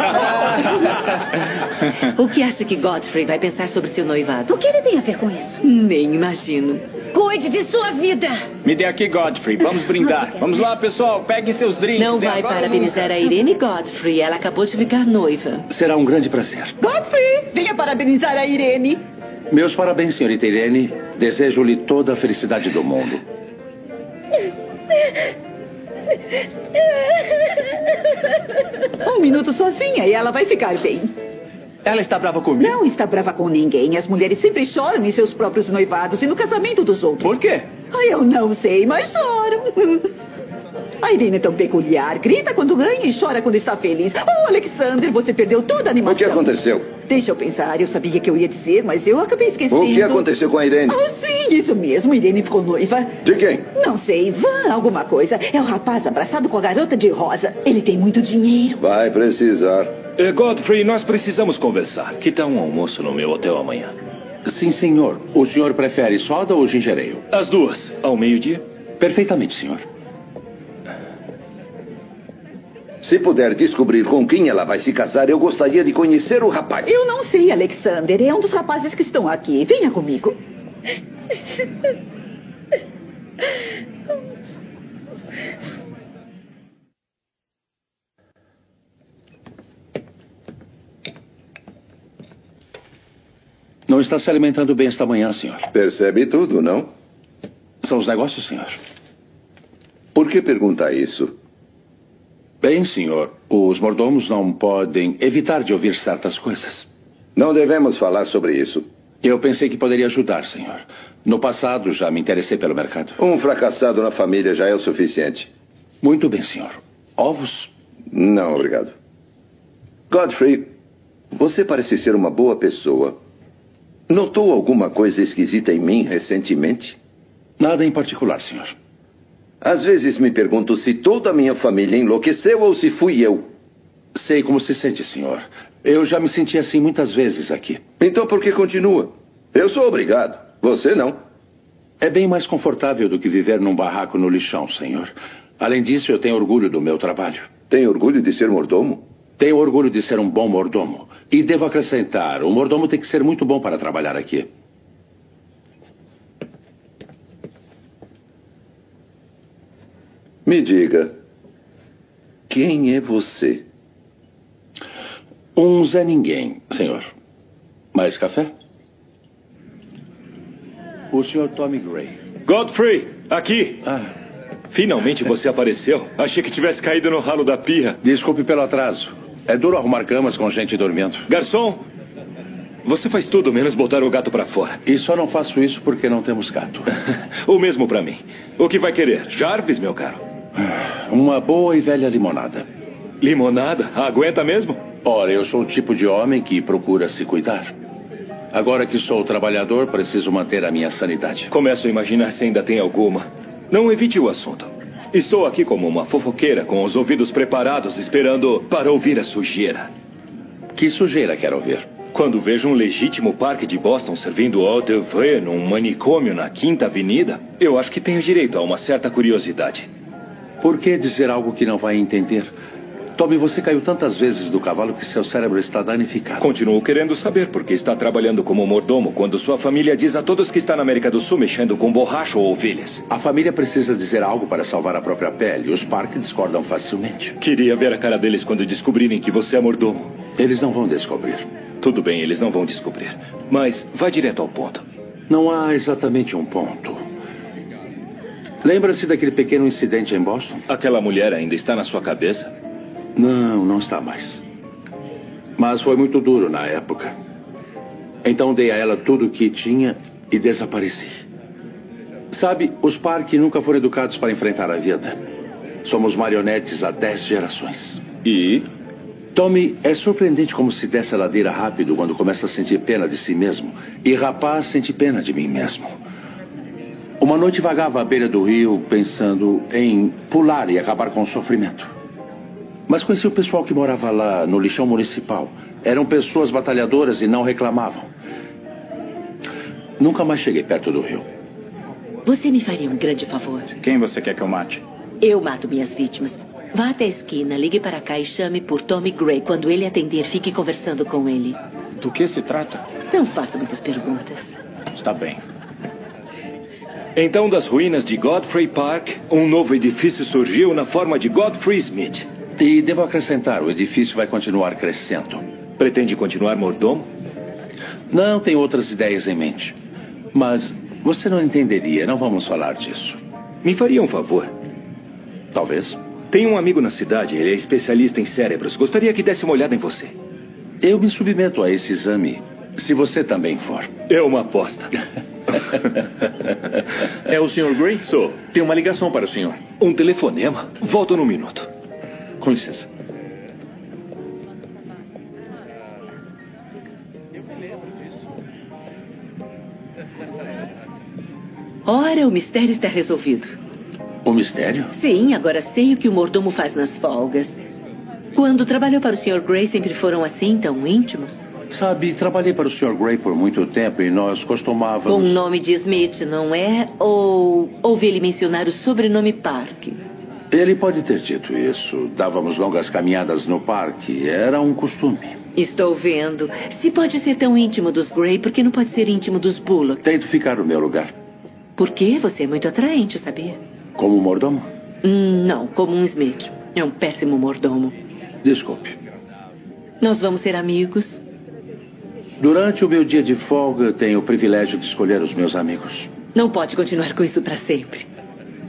O que acha que Godfrey vai pensar sobre seu noivado? O que ele tem a ver com isso? Nem imagino. Cuide de sua vida. me dê aqui, Godfrey. Vamos brindar. Vamos lá, pessoal. Peguem seus drinks. Não É vai parabenizar a Irene Godfrey. Ela acabou de ficar noiva. Será um grande prazer. Godfrey, venha parabenizar a Irene. Meus parabéns, senhorita Irene. Desejo-lhe toda a felicidade do mundo. Um minuto sozinha e ela vai ficar bem. Ela está brava comigo. Não está brava com ninguém. As mulheres sempre choram em seus próprios noivados e no casamento dos outros. Por quê? Ah, Eu não sei, mas choram. A Irene é tão peculiar. Grita quando ganha e chora quando está feliz. Oh, Alexander, você perdeu toda a animação. O que aconteceu? Deixa eu pensar. Eu sabia que eu ia dizer, mas eu acabei esquecendo. O que aconteceu com a Irene? Ah, sim, isso mesmo. Irene ficou noiva. De quem? Não sei, Van alguma coisa. É o rapaz abraçado com a garota de rosa. Ele tem muito dinheiro. Vai precisar. É, Godfrey, nós precisamos conversar. Que tal um almoço no meu hotel amanhã? Sim, senhor. O senhor prefere soda ou ginger ale? As duas, ao meio-dia? Perfeitamente, senhor. Se puder descobrir com quem ela vai se casar, eu gostaria de conhecer o rapaz. Eu não sei, Alexander. É um dos rapazes que estão aqui. Venha comigo. Não está se alimentando bem esta manhã, senhor. Percebe tudo, não? São os negócios, senhor. Por que pergunta isso? Bem, senhor, os mordomos não podem evitar de ouvir certas coisas. Não devemos falar sobre isso. Eu pensei que poderia ajudar, senhor. No passado já me interessei pelo mercado. Um fracassado na família já é o suficiente. Muito bem, senhor. Ovos? Não, obrigado. Godfrey, você parece ser uma boa pessoa. Notou alguma coisa esquisita em mim recentemente? Nada em particular, senhor. Às vezes me pergunto se toda a minha família enlouqueceu ou se fui eu. Sei como se sente, senhor. Eu já me senti assim muitas vezes aqui. Então por que continua? Eu sou obrigado. Você não. É bem mais confortável do que viver num barraco no lixão, senhor. Além disso, eu tenho orgulho do meu trabalho. Tem orgulho de ser mordomo? Tenho orgulho de ser um bom mordomo. E devo acrescentar, o mordomo tem que ser muito bom para trabalhar aqui. Me diga, quem é você? Um Zé Ninguém, senhor. Mais café? O senhor Tommy Gray. Godfrey, aqui. Ah. Finalmente você apareceu. Achei que tivesse caído no ralo da pia. Desculpe pelo atraso. É duro arrumar camas com gente dormindo. Garçom, você faz tudo menos botar o gato para fora. E só não faço isso porque não temos gato. o mesmo para mim. O que vai querer? Jarvis, meu caro? Uma boa e velha limonada. Limonada? Aguenta mesmo? Ora, eu sou o tipo de homem que procura se cuidar. Agora que sou trabalhador, preciso manter a minha sanidade. Começo a imaginar se ainda tem alguma. Não evite o assunto. Estou aqui como uma fofoqueira, com os ouvidos preparados, esperando para ouvir a sujeira. Que sujeira quer ouvir? Quando vejo um legítimo parque de Boston servindo ao devre num manicômio na Quinta Avenida, eu acho que tenho direito a uma certa curiosidade. Por que dizer algo que não vai entender? Tommy, você caiu tantas vezes do cavalo que seu cérebro está danificado. Continuo querendo saber por que está trabalhando como mordomo quando sua família diz a todos que está na América do Sul mexendo com borracha ou ovelhas. A família precisa dizer algo para salvar a própria pele. Os Park discordam facilmente. Queria ver a cara deles quando descobrirem que você é mordomo. Eles não vão descobrir. Tudo bem, eles não vão descobrir. Mas vá direto ao ponto. Não há exatamente um ponto. Lembra-se daquele pequeno incidente em Boston? Aquela mulher ainda está na sua cabeça? Não, não está mais. Mas foi muito duro na época. Então dei a ela tudo o que tinha e desapareci. Sabe, os Park nunca foram educados para enfrentar a vida. Somos marionetes há dez gerações. E? Tommy, é surpreendente como se desce a ladeira rápido quando começa a sentir pena de si mesmo. E rapaz sente pena de mim mesmo. Uma noite vagava à beira do rio, pensando em pular e acabar com o sofrimento. Mas conheci o pessoal que morava lá no lixão municipal. Eram pessoas batalhadoras e não reclamavam. Nunca mais cheguei perto do rio. Você me faria um grande favor? Quem você quer que eu mate? Eu mato minhas vítimas. Vá até a esquina, ligue para cá e chame por Tommy Gray. Quando ele atender, fique conversando com ele. Do que se trata? Não faça muitas perguntas. Está bem. Então, das ruínas de Godfrey Park, um novo edifício surgiu na forma de Godfrey Smith. E devo acrescentar, o edifício vai continuar crescendo. Pretende continuar mordomo? Não, tenho outras ideias em mente. Mas você não entenderia, não vamos falar disso. Me faria um favor? Talvez. Tenho um amigo na cidade, ele é especialista em cérebros. Gostaria que desse uma olhada em você. Eu me submeto a esse exame, se você também for. É uma aposta. é o Sr. Gray? Sou. Tem uma ligação para o senhor. Um telefonema? Volto num minuto. Com licença. Ora, o mistério está resolvido. O mistério? Sim, agora sei o que o mordomo faz nas folgas. Quando trabalhou para o Sr. Gray, sempre foram assim, tão íntimos? Sabe, trabalhei para o Sr. Gray por muito tempo e nós costumávamos... Com o nome de Smith, não é? Ou ouvi ele mencionar o sobrenome Park? Ele pode ter dito isso. Dávamos longas caminhadas no parque. Era um costume. Estou vendo. Se pode ser tão íntimo dos Gray, por que não pode ser íntimo dos Bullock? Tento ficar no meu lugar. Por quê? Você é muito atraente, sabia? Como mordomo? Hum, não, como um Smith. É um péssimo mordomo. Desculpe. Nós vamos ser amigos? Durante o meu dia de folga, tenho o privilégio de escolher os meus amigos. Não pode continuar com isso para sempre.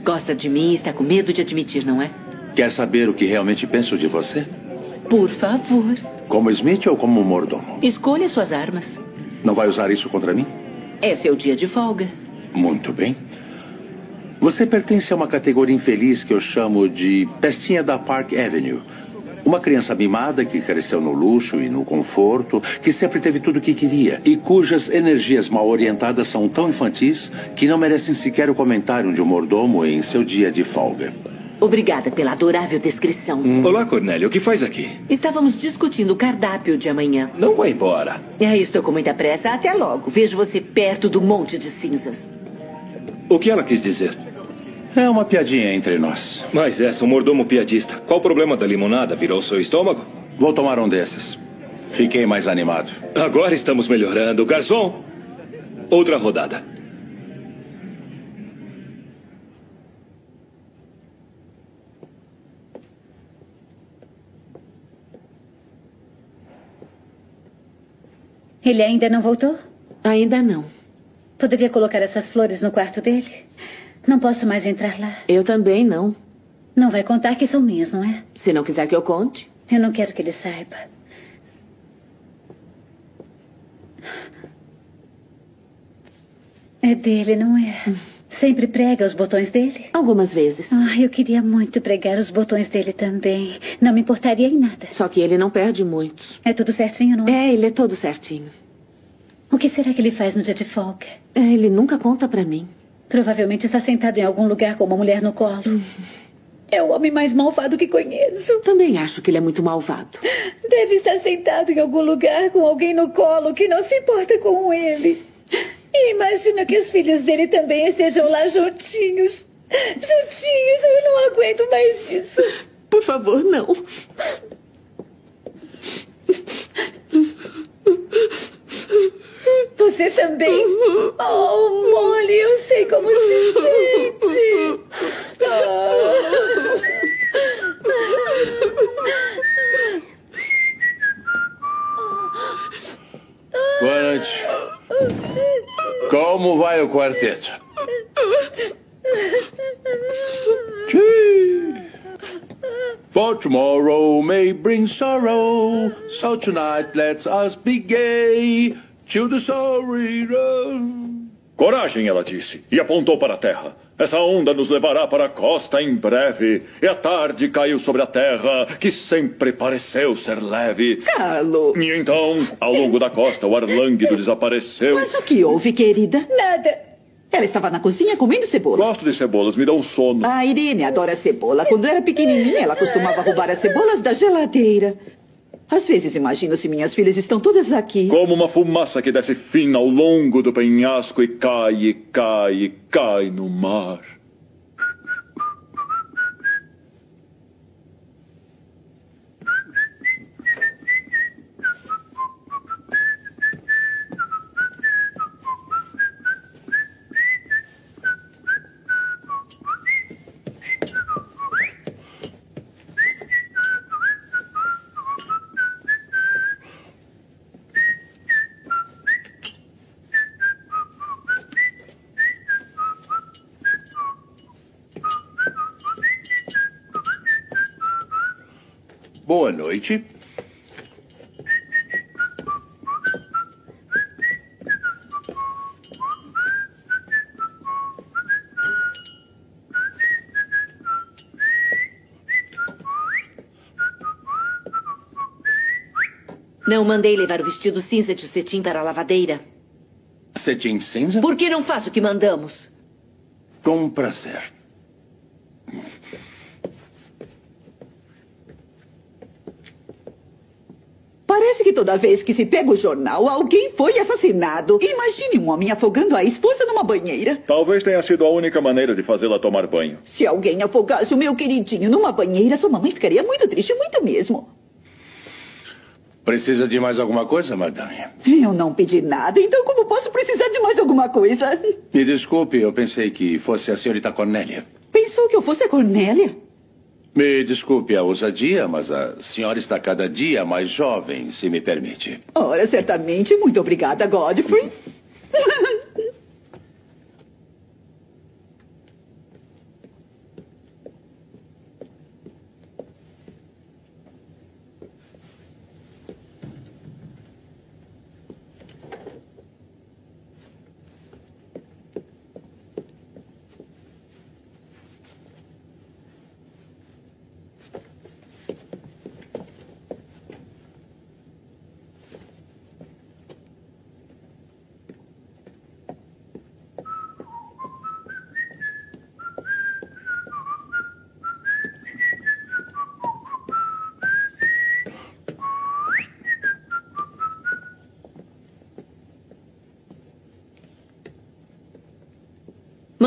Gosta de mim e está com medo de admitir, não é? Quer saber o que realmente penso de você? Por favor, Como Smith ou como mordomo? escolha suas armas. Não vai usar isso contra mim? É seu dia de folga. Muito bem. Você pertence a uma categoria infeliz que eu chamo de pestinha da Park Avenue. Uma criança mimada que cresceu no luxo e no conforto, que sempre teve tudo o que queria e cujas energias mal orientadas são tão infantis que não merecem sequer o comentário de um mordomo em seu dia de folga. Obrigada pela adorável descrição. Olá, Cornélio. O que faz aqui? Estávamos discutindo o cardápio de amanhã. Não vai embora. É, estou com muita pressa. Até logo. Vejo você perto do monte de cinzas. O que ela quis dizer? É uma piadinha entre nós. Mas essa, um mordomo piadista. Qual o problema da limonada? Virou seu estômago? Vou tomar um desses. Fiquei mais animado. Agora estamos melhorando. Garçom, outra rodada. Ele ainda não voltou? Ainda não. Poderia colocar essas flores no quarto dele? Não posso mais entrar lá. Eu também não. Não vai contar que são minhas, não é? Se não quiser que eu conte. Eu não quero que ele saiba. É dele, não é? Sempre prega os botões dele? Algumas vezes. Ah, eu queria muito pregar os botões dele também. Não me importaria em nada. Só que ele não perde muitos. É tudo certinho, não é? É, ele é todo certinho. O que será que ele faz no dia de folga? É, ele nunca conta pra mim. Provavelmente está sentado em algum lugar com uma mulher no colo. É o homem mais malvado que conheço. Também acho que ele é muito malvado. Deve estar sentado em algum lugar com alguém no colo que não se importa com ele. E imagina que os filhos dele também estejam lá juntinhos. Juntinhos, eu não aguento mais isso. Por favor, não. Você também? Oh, Molly, eu sei como se sente. Boa noite. Como vai o quarteto? For tomorrow may bring sorrow, so tonight let's us be gay. Till the sorry. Coragem, ela disse, e apontou para a terra. Essa onda nos levará para a costa em breve. E a tarde caiu sobre a terra, que sempre pareceu ser leve. Carlo. E então, ao longo da costa, o ar lânguido desapareceu. Mas o que houve, querida? Nada. Ela estava na cozinha comendo cebolas. Gosto de cebolas, me dão sono. A Irene adora cebola. Quando era pequenininha, ela costumava roubar as cebolas da geladeira. Às vezes imagino se minhas filhas estão todas aqui. Como uma fumaça que desce fina ao longo do penhasco e cai, e cai, e cai no mar. Boa noite. Não mandei levar o vestido cinza de cetim para a lavadeira. Cetim cinza? Por que não faz o que mandamos? Com prazer. Parece que toda vez que se pega o jornal, alguém foi assassinado. Imagine um homem afogando a esposa numa banheira. Talvez tenha sido a única maneira de fazê-la tomar banho. Se alguém afogasse o meu queridinho numa banheira, sua mamãe ficaria muito triste, muito mesmo. Precisa de mais alguma coisa, madame? Eu não pedi nada, então como posso precisar de mais alguma coisa? Me desculpe, eu pensei que fosse a senhorita Cornélia. Pensou que eu fosse a Cornélia? Me desculpe a ousadia, mas a senhora está cada dia mais jovem, se me permite. Ora, certamente. Muito obrigada, Godfrey.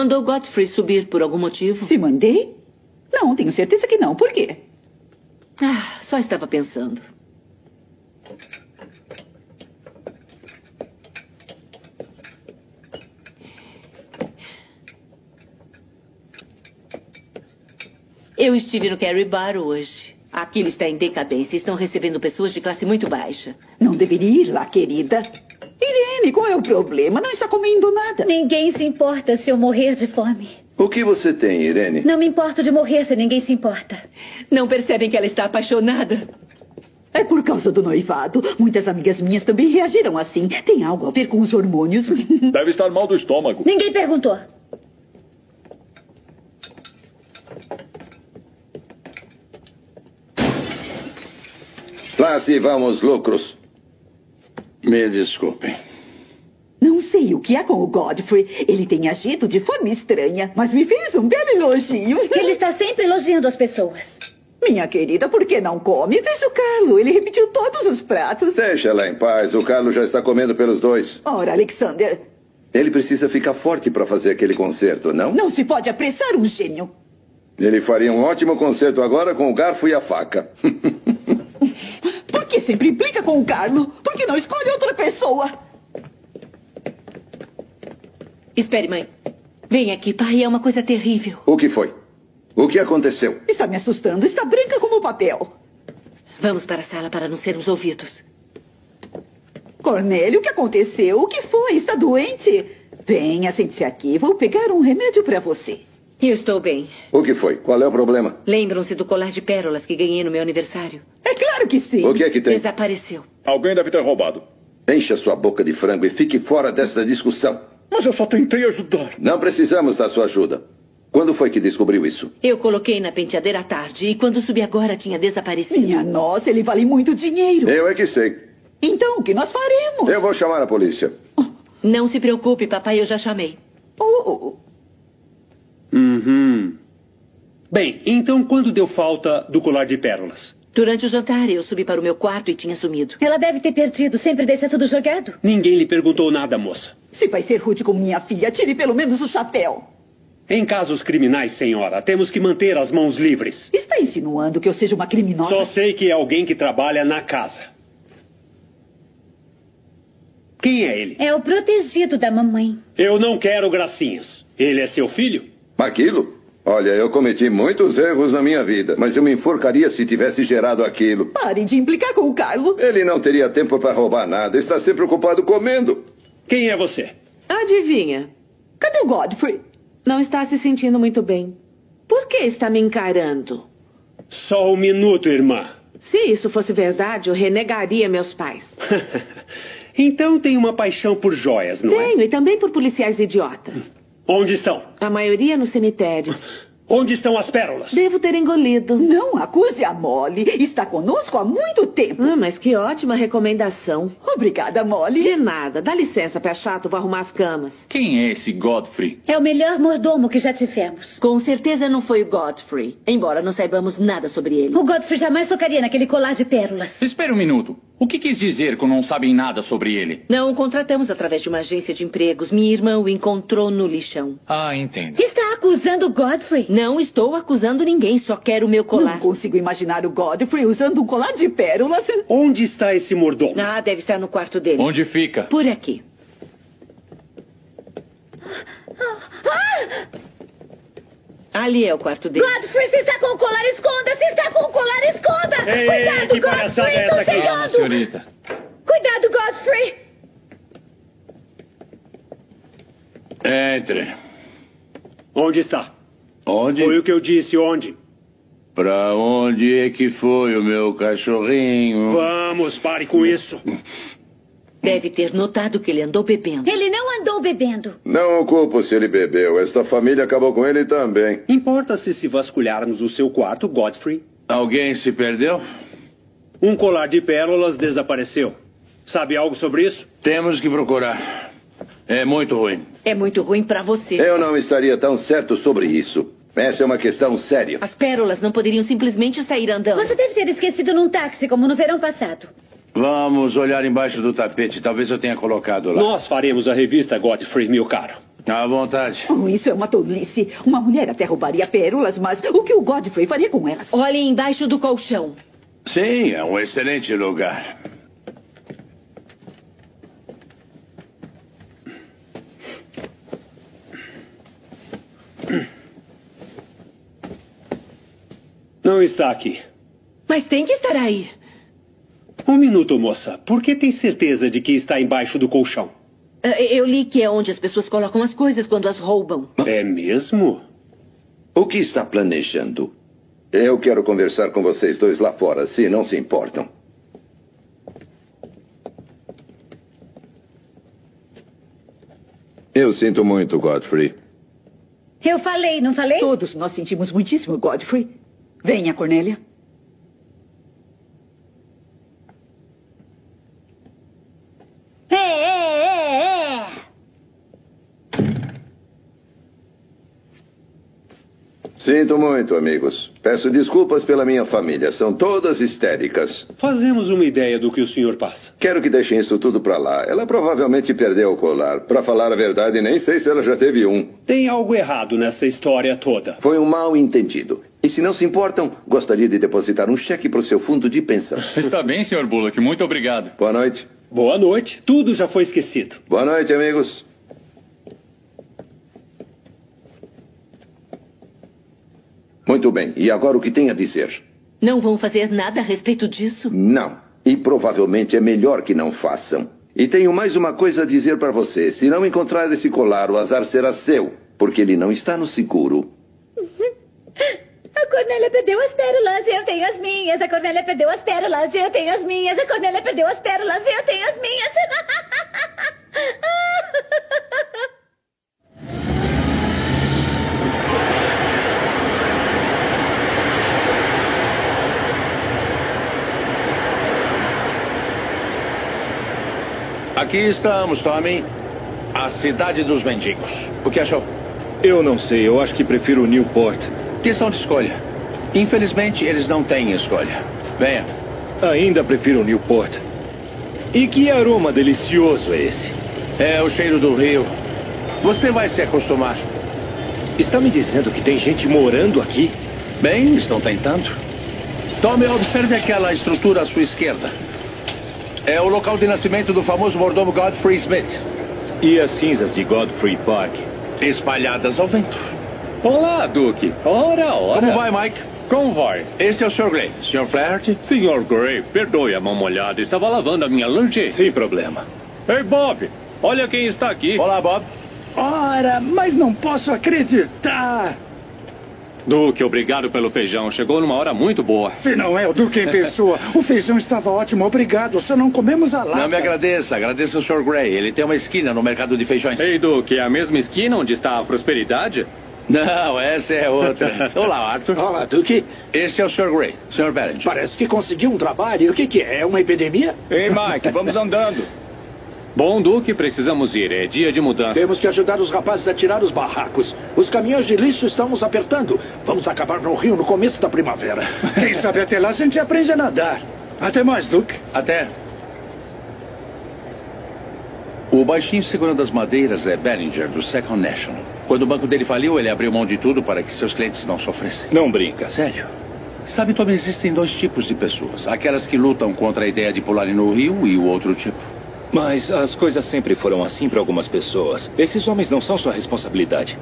Mandou Godfrey subir por algum motivo? Se mandei? Não, tenho certeza que não. Por quê? Ah, só estava pensando. Eu estive no Carrie Bar hoje. Aquilo está em decadência. Estão recebendo pessoas de classe muito baixa. Não deveria ir lá, querida. Qual é o problema? Não está comendo nada. Ninguém se importa se eu morrer de fome. O que você tem, Irene? Não me importo de morrer se ninguém se importa. Não percebem que ela está apaixonada? É por causa do noivado. Muitas amigas minhas também reagiram assim. Tem algo a ver com os hormônios. Deve estar mal do estômago. Ninguém perguntou. Lá se vamos, lucros. Me desculpem. Sei o que há com o Godfrey. Ele tem agido de forma estranha, mas me fez um belo elogio. Ele está sempre elogiando as pessoas. Minha querida, por que não come? Veja o Carlo. Ele repetiu todos os pratos. Deixa ela em paz. O Carlos já está comendo pelos dois. Ora, Alexander. Ele precisa ficar forte para fazer aquele concerto, não? Não se pode apressar um gênio. Ele faria um ótimo concerto agora com o garfo e a faca. Por que sempre implica com o Carlo? Por que não escolhe outra pessoa? Espere, mãe. Vem aqui, pai. É uma coisa terrível. O que foi? O que aconteceu? Está me assustando. Está branca como papel. Vamos para a sala para não sermos ouvidos. Cornélio, o que aconteceu? O que foi? Está doente? Venha, sente-se aqui. Vou pegar um remédio para você. Eu estou bem. O que foi? Qual é o problema? Lembram-se do colar de pérolas que ganhei no meu aniversário? É claro que sim. O que é que tem? Desapareceu. Alguém deve ter roubado. Encha sua boca de frango e fique fora desta discussão. Mas eu só tentei ajudar. Não precisamos da sua ajuda. Quando foi que descobriu isso? Eu coloquei na penteadeira à tarde e quando subi agora tinha desaparecido. Minha nossa, ele vale muito dinheiro. Eu é que sei. Então, o que nós faremos? Eu vou chamar a polícia. Não se preocupe, papai, eu já chamei. Oh, Uhum. Bem, então quando deu falta do colar de pérolas? Durante o jantar, eu subi para o meu quarto e tinha sumido. Ela deve ter perdido. Sempre deixa tudo jogado. Ninguém lhe perguntou nada, moça. Se vai ser rude com minha filha, tire pelo menos o chapéu. Em casos criminais, senhora, temos que manter as mãos livres. Está insinuando que eu seja uma criminosa? Só sei que é alguém que trabalha na casa. Quem é ele? É o protegido da mamãe. Eu não quero gracinhas. Ele é seu filho? Aquilo? Olha, eu cometi muitos erros na minha vida, mas eu me enforcaria se tivesse gerado aquilo. Pare de implicar com o Carlo. Ele não teria tempo para roubar nada. Está sempre ocupado comendo. Quem é você? Adivinha? Cadê o Godfrey? Não está se sentindo muito bem. Por que está me encarando? Só um minuto, irmã. Se isso fosse verdade, eu renegaria meus pais. então tem uma paixão por joias, não Tenho, é? Tenho, e também por policiais idiotas. Onde estão? A maioria no cemitério. Onde estão as pérolas? Devo ter engolido. Não acuse a Molly. Está conosco há muito tempo. Ah, mas que ótima recomendação. Obrigada, Molly. De nada. Dá licença, pé chato. Vou arrumar as camas. Quem é esse Godfrey? É o melhor mordomo que já tivemos. Com certeza não foi o Godfrey. Embora não saibamos nada sobre ele. O Godfrey jamais tocaria naquele colar de pérolas. Espera um minuto. O que quis dizer com não sabem nada sobre ele? Não o contratamos através de uma agência de empregos. Minha irmã o encontrou no lixão. Ah, entendo. Está acusando o Godfrey? Não estou acusando ninguém, só quero o meu colar. Não consigo imaginar o Godfrey usando um colar de pérolas. Onde está esse mordomo? Ah, deve estar no quarto dele. Onde fica? Por aqui. Ali é o quarto dele. Godfrey, se está com o colar, esconda! Se está com o colar, esconda! Ei, Cuidado, que palhaçada Godfrey! é essa? Calma, chegando! senhorita. Cuidado, Godfrey! Entre. Onde está? Onde? Foi o que eu disse, onde? Pra onde é que foi o meu cachorrinho? Vamos, pare com isso. Deve ter notado que ele andou bebendo. Ele não andou bebendo. Não o culpo se ele bebeu. Esta família acabou com ele também. Importa-se se vasculharmos o seu quarto, Godfrey? Alguém se perdeu? Um colar de pérolas desapareceu. Sabe algo sobre isso? Temos que procurar. É muito ruim. É muito ruim para você. Eu não estaria tão certo sobre isso. Essa é uma questão séria. As pérolas não poderiam simplesmente sair andando. Você deve ter esquecido num táxi, como no verão passado. Vamos olhar embaixo do tapete. Talvez eu tenha colocado lá. Nós faremos a revista Godfrey, meu caro. À vontade. Oh, isso é uma tolice. Uma mulher até roubaria pérolas, mas o que o Godfrey faria com elas? Olhe embaixo do colchão. Sim, é um excelente lugar. Não está aqui. Mas tem que estar aí. Um minuto, moça. Por que tem certeza de que está embaixo do colchão? Ah, Eu li que é onde as pessoas colocam as coisas quando as roubam. É mesmo? O que está planejando? Eu quero conversar com vocês dois lá fora, se não se importam. Eu sinto muito, Godfrey. Eu falei, não falei? Todos nós sentimos muitíssimo, Godfrey. Venha, Cornélia. É, é, é, é. Sinto muito, amigos. Peço desculpas pela minha família. São todas histéricas. Fazemos uma ideia do que o senhor passa. Quero que deixem isso tudo pra lá. Ela provavelmente perdeu o colar. Pra falar a verdade, nem sei se ela já teve um. Tem algo errado nessa história toda. Foi um mal entendido. E se não se importam, gostaria de depositar um cheque para o seu fundo de pensão. Está bem, Sr. Bullock. Muito obrigado. Boa noite. Boa noite. Tudo já foi esquecido. Boa noite, amigos. Muito bem. E agora o que tem a dizer? Não vão fazer nada a respeito disso? Não. E provavelmente é melhor que não façam. E tenho mais uma coisa a dizer para você. Se não encontrar esse colar, o azar será seu, porque ele não está no seguro. A Cornélia perdeu as pérolas e eu tenho as minhas. A Cornélia perdeu as pérolas e eu tenho as minhas. A Cornélia perdeu as pérolas e eu tenho as minhas. Aqui estamos, Tommy. A cidade dos mendigos. O que achou? Eu não sei, eu acho que prefiro Newport. Questão de escolha. Infelizmente, eles não têm escolha. Venha. Ainda prefiro Newport. E que aroma delicioso é esse? É o cheiro do rio. Você vai se acostumar. Está me dizendo que tem gente morando aqui? Bem, estão tentando. Tome, observe aquela estrutura à sua esquerda. É o local de nascimento do famoso mordomo Godfrey Smith. E as cinzas de Godfrey Park? Espalhadas ao vento. Olá, Duque. Ora, ora. Como vai, Mike? Como vai? Este é o Sr. Gray. Sr. Flaherty? Sr. Gray, perdoe a mão molhada. Estava lavando a minha lingerie. Sem problema. Ei, Bob. Olha quem está aqui. Olá, Bob. Ora, mas não posso acreditar. Duque, obrigado pelo feijão. Chegou numa hora muito boa. Se não é o Duque em pessoa, o feijão estava ótimo, obrigado. Só não comemos a lata. Não me agradeça, agradeça o Sr. Gray. Ele tem uma esquina no mercado de feijões. Ei, Duque, é a mesma esquina onde está a prosperidade? Não, essa é outra. Olá, Arthur. Olá, Duque. Este é o Sr. Gray, Sr. Barrett. Parece que conseguiu um trabalho. E o que, que é? É uma epidemia? Ei, Mike, vamos andando. Bom, Duque, precisamos ir. É dia de mudança. Temos que ajudar os rapazes a tirar os barracos. Os caminhões de lixo estão nos apertando. Vamos acabar no rio no começo da primavera. Quem sabe até lá a gente aprende a nadar. Até mais, Duke. Até. O baixinho segurando as madeiras é Bellinger, do Second National. Quando o banco dele faliu, ele abriu mão de tudo para que seus clientes não sofressem. Não brinca. Sério? Sabe, Tom, existem dois tipos de pessoas. Aquelas que lutam contra a ideia de pularem no rio e o outro tipo. Mas as coisas sempre foram assim para algumas pessoas. Esses homens não são sua responsabilidade.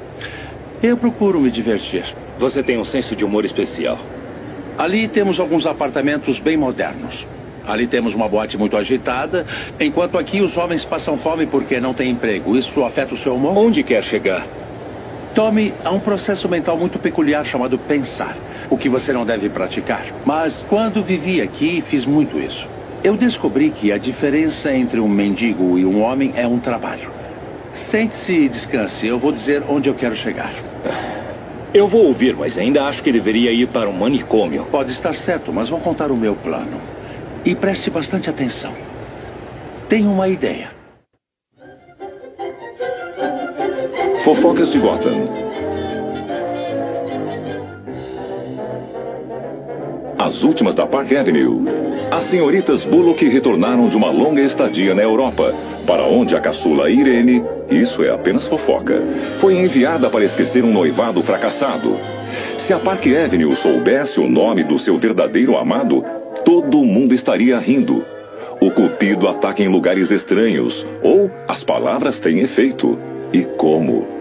Eu procuro me divertir. Você tem um senso de humor especial. Ali temos alguns apartamentos bem modernos. Ali temos uma boate muito agitada, enquanto aqui os homens passam fome porque não têm emprego. Isso afeta o seu humor? Onde quer chegar? Tommy, há um processo mental muito peculiar chamado pensar, o que você não deve praticar. Mas quando vivi aqui, fiz muito isso. Eu descobri que a diferença entre um mendigo e um homem é um trabalho. Sente-se e descanse. Eu vou dizer onde eu quero chegar. Eu vou ouvir, mas ainda acho que deveria ir para um manicômio. Pode estar certo, mas vou contar o meu plano. E preste bastante atenção. Tenho uma ideia. Fofocas de Gotham. As últimas da Park Avenue. As senhoritas Bullock retornaram de uma longa estadia na Europa, para onde a caçula Irene, isso é apenas fofoca, foi enviada para esquecer um noivado fracassado. Se a Park Avenue soubesse o nome do seu verdadeiro amado, todo mundo estaria rindo. O cupido ataca em lugares estranhos, ou as palavras têm efeito. E como?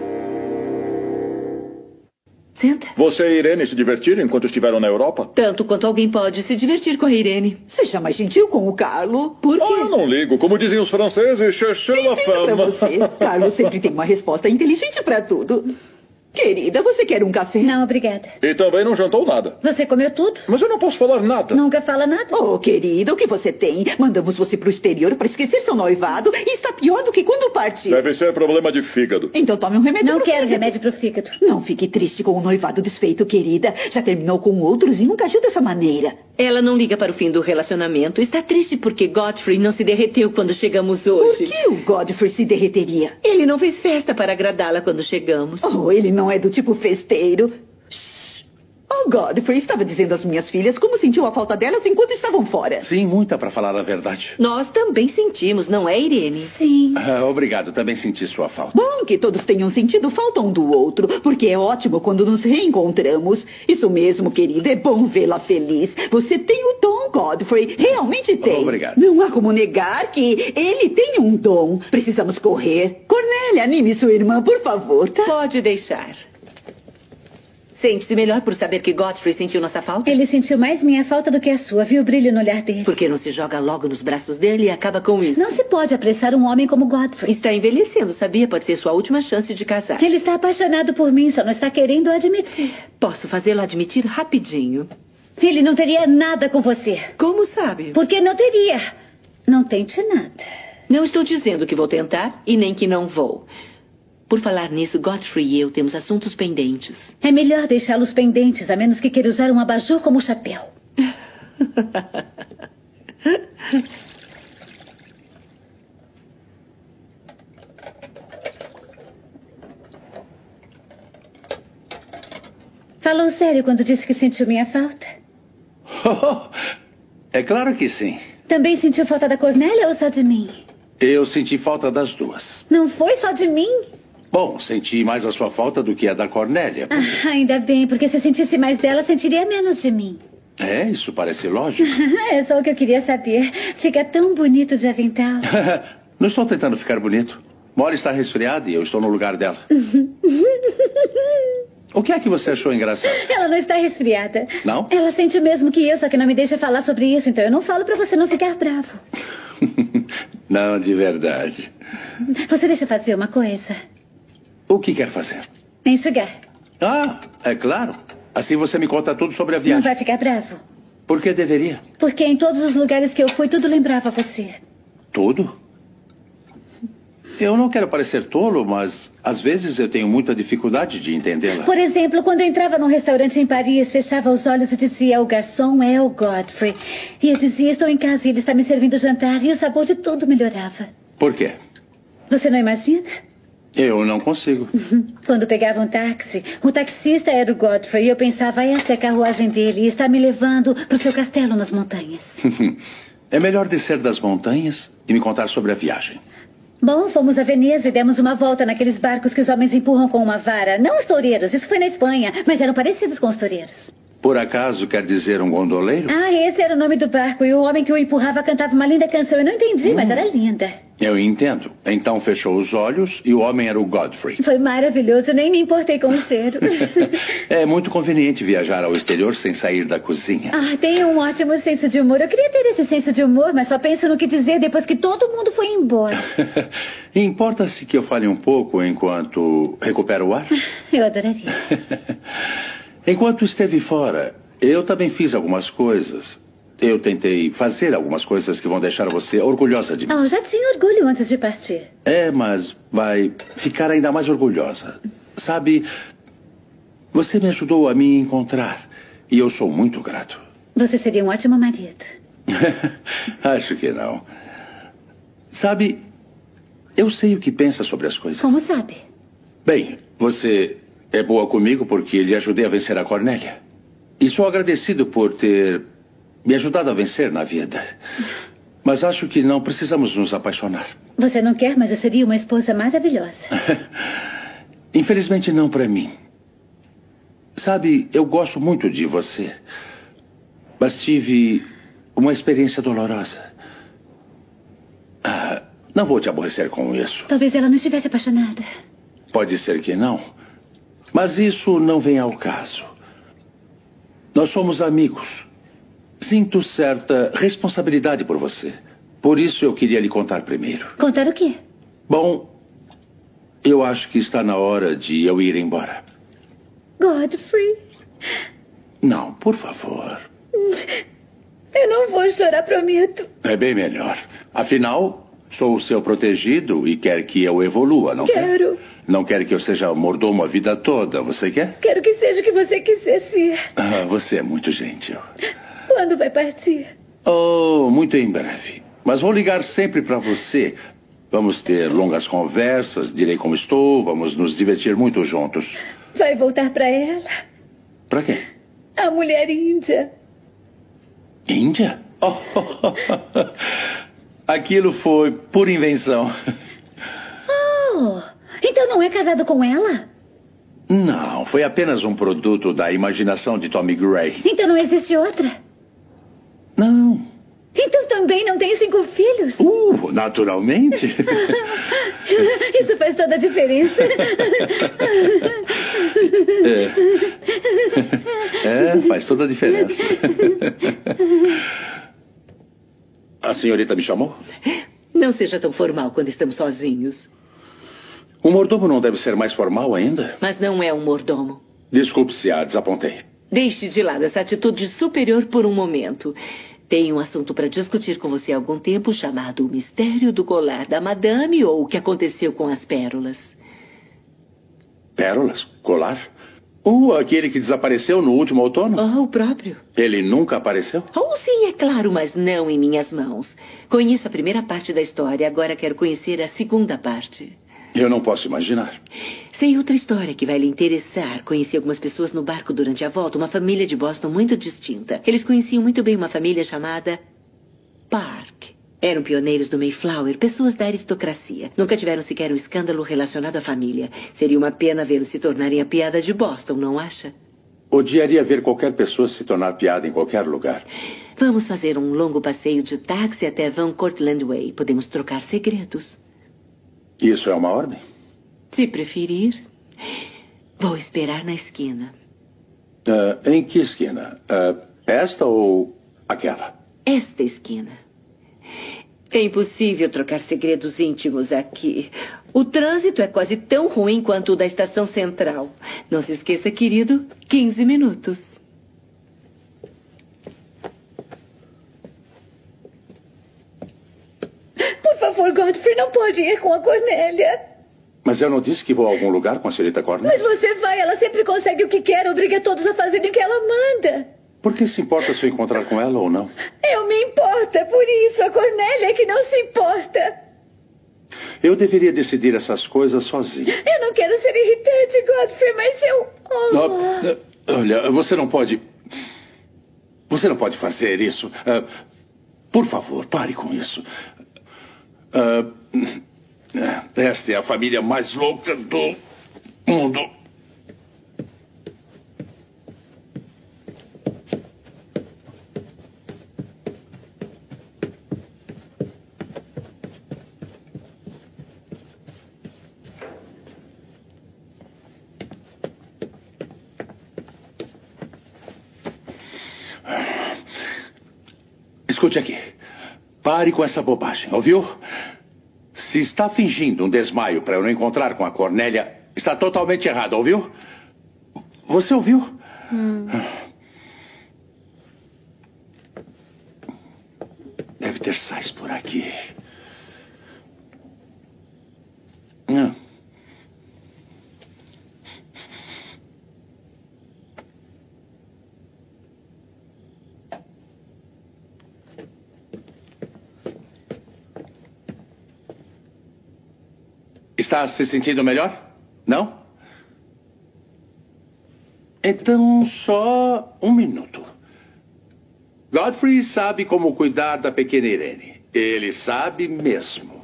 Senta. Você e Irene se divertiram enquanto estiveram na Europa? Tanto quanto alguém pode se divertir com a Irene. Seja mais gentil com o Carlo. Por quê? Oh, eu não ligo. Como dizem os franceses, cherchez la Pra femme. você, Carlos sempre tem uma resposta inteligente pra tudo. Querida, você quer um café? Não, obrigada. E também não jantou nada. Você comeu tudo? Mas eu não posso falar nada. Nunca fala nada? Oh, querida, o que você tem? Mandamos você pro exterior pra esquecer seu noivado e está pior do que quando partiu. Deve ser problema de fígado. Então tome um remédio Não pro quero fígado. remédio pro fígado. Não fique triste com o noivado desfeito, querida. Já terminou com outros e nunca agiu dessa maneira. Ela não liga para o fim do relacionamento. Está triste porque Godfrey não se derreteu quando chegamos hoje. Por que o Godfrey se derreteria? Ele não fez festa para agradá-la quando chegamos. Oh, ele não é do tipo festeiro. Oh, Godfrey, estava dizendo às minhas filhas como sentiu a falta delas enquanto estavam fora. Sim, muita pra falar a verdade. Nós também sentimos, não é, Irene? Sim. Ah, obrigado, também senti sua falta. Bom que todos tenham sentido falta um do outro, porque é ótimo quando nos reencontramos. Isso mesmo, querida, é bom vê-la feliz. Você tem o dom, Godfrey, realmente tem. Obrigado. Não há como negar que ele tem um dom. Precisamos correr. Cornélia, anime sua irmã, por favor, tá? Pode deixar. Sente-se melhor por saber que Godfrey sentiu nossa falta? Ele sentiu mais minha falta do que a sua. Viu o brilho no olhar dele? Por que não se joga logo nos braços dele e acaba com isso? Não se pode apressar um homem como Godfrey. Está envelhecendo, sabia? Pode ser sua última chance de casar. Ele está apaixonado por mim, só não está querendo admitir. Posso fazê-lo admitir rapidinho. Ele não teria nada com você. Como sabe? Porque não teria. Não tente nada. Não estou dizendo que vou tentar e nem que não vou. Por falar nisso, Godfrey e eu temos assuntos pendentes. É melhor deixá-los pendentes, a menos que queira usar um abajur como chapéu. Falou sério quando disse que sentiu minha falta? é claro que sim. Também sentiu falta da Cornélia ou só de mim? Eu senti falta das duas. Não foi só de mim? Bom, senti mais a sua falta do que a da Cornélia. Ah, ainda bem, porque se sentisse mais dela, sentiria menos de mim. É, isso parece lógico. é só o que eu queria saber. Fica tão bonito de avental. Não estou tentando ficar bonito. Molly está resfriada e eu estou no lugar dela. O que é que você achou engraçado? Ela não está resfriada. Não? Ela sente o mesmo que eu, só que não me deixa falar sobre isso, então eu não falo pra você não ficar bravo. Não, de verdade. Você deixa eu fazer uma coisa? O que quer fazer? Enxugar. Ah, é claro. Assim você me conta tudo sobre a Não viagem. vai ficar bravo? Por que deveria? Porque em todos os lugares que eu fui, tudo lembrava você. Tudo? Eu não quero parecer tolo, mas às vezes eu tenho muita dificuldade de entendê-la. Por exemplo, quando eu entrava num restaurante em Paris, fechava os olhos e dizia: O garçom é o Godfrey. E eu dizia: Estou em casa e ele está me servindo jantar. E o sabor de tudo melhorava. Por quê? Você não imagina? Eu não consigo. Quando pegava um táxi, o taxista era o Godfrey e eu pensava: Esta é a carruagem dele e está me levando para o seu castelo nas montanhas. é melhor descer das montanhas e me contar sobre a viagem. Bom, fomos a Veneza e demos uma volta naqueles barcos que os homens empurram com uma vara. Não os toureiros, isso foi na Espanha, mas eram parecidos com os toureiros. Por acaso quer dizer um gondoleiro? Ah, esse era o nome do barco e o homem que o empurrava cantava uma linda canção. Eu não entendi, mas era linda. Eu entendo. Então fechou os olhos e o homem era o Godfrey. Foi maravilhoso, nem me importei com o cheiro. É muito conveniente viajar ao exterior sem sair da cozinha. ah, tem um ótimo senso de humor. Eu queria ter esse senso de humor, mas só penso no que dizer depois que todo mundo foi embora. Importa-se que eu fale um pouco enquanto recupero o ar? Eu adoraria. Enquanto esteve fora, eu também fiz algumas coisas. Eu tentei fazer algumas coisas que vão deixar você orgulhosa de mim. Oh, já tinha orgulho antes de partir. É, mas vai ficar ainda mais orgulhosa. Sabe, você me ajudou a me encontrar. E eu sou muito grato. Você seria um ótimo marido. Acho que não. Sabe, eu sei o que pensa sobre as coisas. Como sabe? Bem, você é boa comigo porque lhe ajudei a vencer a Cornélia. E sou agradecido por ter me ajudado a vencer na vida. Mas acho que não precisamos nos apaixonar. Você não quer, mas eu seria uma esposa maravilhosa. Infelizmente, não para mim. Sabe, eu gosto muito de você. Mas tive uma experiência dolorosa. Ah, não vou te aborrecer com isso. Talvez ela não estivesse apaixonada. Pode ser que não. Mas isso não vem ao caso. Nós somos amigos. Sinto certa responsabilidade por você. Por isso eu queria lhe contar primeiro. Contar o quê? Bom, eu acho que está na hora de eu ir embora. Godfrey. Não, por favor. Eu não vou chorar, prometo. É bem melhor. Afinal, sou o seu protegido e quer que eu evolua, não quer? Não quer que eu seja mordomo a vida toda, você quer? Quero que seja o que você quiser ser. Ah, você é muito gentil. Quando vai partir? Oh, muito em breve. Mas vou ligar sempre para você. Vamos ter longas conversas, direi como estou, vamos nos divertir muito juntos. Vai voltar para ela? Para quê? A mulher índia. Índia? Oh, Aquilo foi por invenção. Oh, então não é casado com ela? Não, foi apenas um produto da imaginação de Tommy Gray. Então não existe outra? Não. Então também não tem cinco filhos? Uh, naturalmente. Isso faz toda a diferença. É. é, faz toda a diferença. A senhorita me chamou? Não seja tão formal quando estamos sozinhos. O mordomo não deve ser mais formal ainda? Mas não é um mordomo. Desculpe se a desapontei. Deixe de lado essa atitude superior por um momento. Tenho um assunto para discutir com você há algum tempo chamado O Mistério do Colar da Madame ou o que aconteceu com as pérolas. Pérolas? Colar? Uh, aquele que desapareceu no último outono? Oh, o próprio. Ele nunca apareceu? Oh, sim, é claro, mas não em minhas mãos. Conheço a primeira parte da história, agora quero conhecer a segunda parte. Eu não posso imaginar. Sei outra história que vai lhe interessar. Conheci algumas pessoas no barco durante a volta, uma família de Boston muito distinta. Eles conheciam muito bem uma família chamada Park. Eram pioneiros do Mayflower, pessoas da aristocracia. Nunca tiveram sequer um escândalo relacionado à família. Seria uma pena vê-los se tornarem a piada de Boston, não acha? Odiaria ver qualquer pessoa se tornar piada em qualquer lugar. Vamos fazer um longo passeio de táxi até Van Cortlandt Way. Podemos trocar segredos. Isso é uma ordem? Se preferir, vou esperar na esquina. Uh, em que esquina? Uh, esta ou aquela? Esta esquina. É impossível trocar segredos íntimos aqui. O trânsito é quase tão ruim quanto o da estação central. Não se esqueça, querido, 15 minutos. Por favor, Godfrey, não pode ir com a Cornélia. Mas eu não disse que vou a algum lugar com a senhorita Cornélia. Mas você vai, ela sempre consegue o que quer, obriga todos a fazerem o que ela manda. Por que se importa se eu encontrar com ela ou não? Eu me importo, é por isso. A Cornélia é que não se importa. Eu deveria decidir essas coisas sozinho. Eu não quero ser irritante, Godfrey, mas eu. Oh. olha, você não pode. Você não pode fazer isso. Uh, por favor, pare com isso. Uh, esta é a família mais louca do mundo. Escute aqui. Pare com essa bobagem, ouviu? Se está fingindo um desmaio para eu não encontrar com a Cornélia, está totalmente errado, ouviu? Você ouviu? Hum. Deve ter sais por aqui. Não. Está se sentindo melhor? Não? Então, só um minuto. Godfrey sabe como cuidar da pequena Irene. Ele sabe mesmo.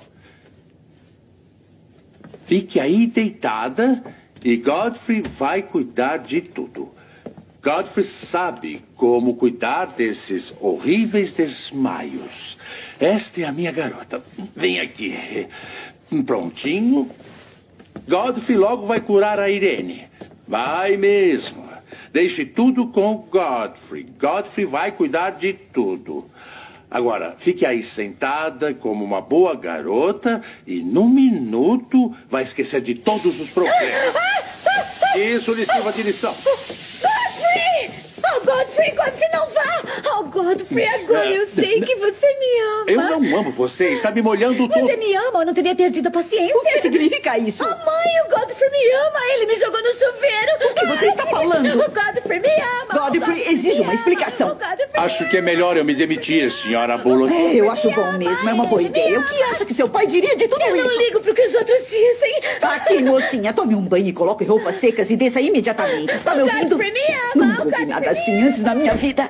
Fique aí deitada e Godfrey vai cuidar de tudo. Godfrey sabe como cuidar desses horríveis desmaios. Esta é a minha garota. Vem aqui. Prontinho. Godfrey logo vai curar a Irene. Vai mesmo. Deixe tudo com Godfrey. Godfrey vai cuidar de tudo. Agora, fique aí sentada como uma boa garota e, num minuto, vai esquecer de todos os problemas. Isso lhe sirva de lição. Oh, Godfrey, Godfrey, não vá! Oh, Godfrey, agora eu sei que você me ama. Eu não amo você. Está me molhando tudo. Você me ama, eu não teria perdido a paciência. O que significa isso? Oh, mãe, o Godfrey me ama. Ele me jogou no chuveiro. O que você está falando? O Godfrey me ama. Godfrey exige uma explicação. Acho que é melhor eu me demitir, senhora Bullock. É, eu acho bom mesmo. É uma boa ideia. O que acha que seu pai diria de tudo Eu isso? não ligo pro que os outros dizem. Aqui, mocinha, tome um banho e coloque roupas secas e desça imediatamente. Está me O ouvindo? Godfrey me ama. Nunca ouvi nada assim antes na minha vida.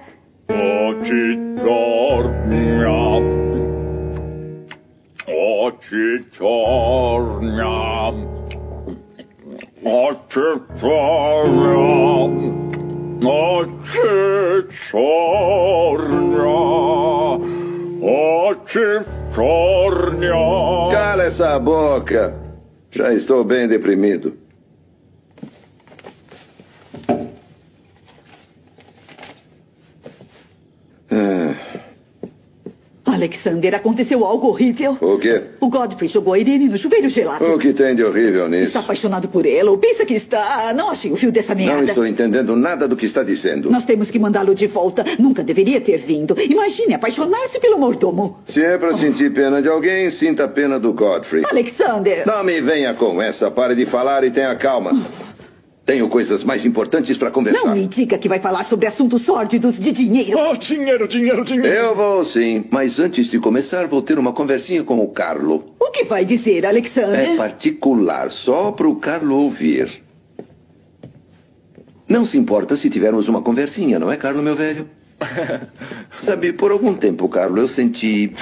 Cala essa boca. Já estou bem deprimido. Ah, Alexander, aconteceu algo horrível. o quê? O Godfrey jogou a Irene no chuveiro gelado. O que tem de horrível nisso? Está apaixonado por ela ou pensa que está... Não achei o fio dessa merda. Não estou entendendo nada do que está dizendo. Nós temos que mandá-lo de volta. Nunca deveria ter vindo. Imagine apaixonar-se pelo mordomo. Se é para sentir pena de alguém, sinta pena do Godfrey. Alexander! Não me venha com essa. Pare de falar e tenha calma. Tenho coisas mais importantes para conversar. Não me diga que vai falar sobre assuntos sórdidos de dinheiro. Oh, dinheiro, dinheiro, dinheiro. Eu vou sim, mas antes de começar, vou ter uma conversinha com o Carlo. O que vai dizer, Alexander? É particular, só para o Carlo ouvir. Não se importa se tivermos uma conversinha, não é, Carlo, meu velho? Sabe, por algum tempo, Carlo, eu senti.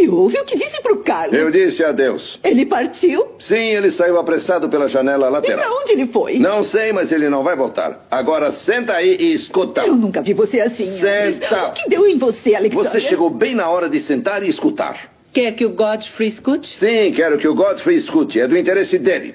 Que houve? O que disse pro Carlos? Eu disse adeus. Ele partiu? Sim, ele saiu apressado pela janela E lateral. pra onde ele foi? Não sei, mas ele não vai voltar. Agora senta aí e escuta. Eu nunca vi você assim antes. Senta. O que deu em você, Alexander? Você chegou bem na hora de sentar e escutar. Quer que o Godfrey escute? Sim, quero que o Godfrey escute. É do interesse dele.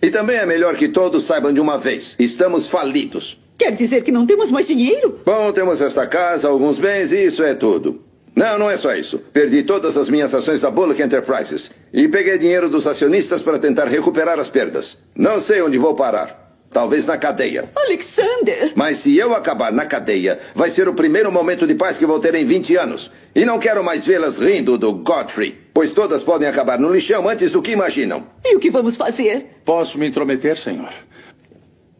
E também é melhor que todos saibam de uma vez. Estamos falidos. Quer dizer que não temos mais dinheiro? Bom, temos esta casa, alguns bens e isso é tudo. Não, não é só isso. Perdi todas as minhas ações da Bullock Enterprises. E peguei dinheiro dos acionistas para tentar recuperar as perdas. Não sei onde vou parar. Talvez na cadeia. Alexander! Mas se eu acabar na cadeia, vai ser o primeiro momento de paz que vou ter em 20 anos. E não quero mais vê-las rindo do Godfrey, pois todas podem acabar no lixão antes do que imaginam. E o que vamos fazer? Posso me intrometer, senhor?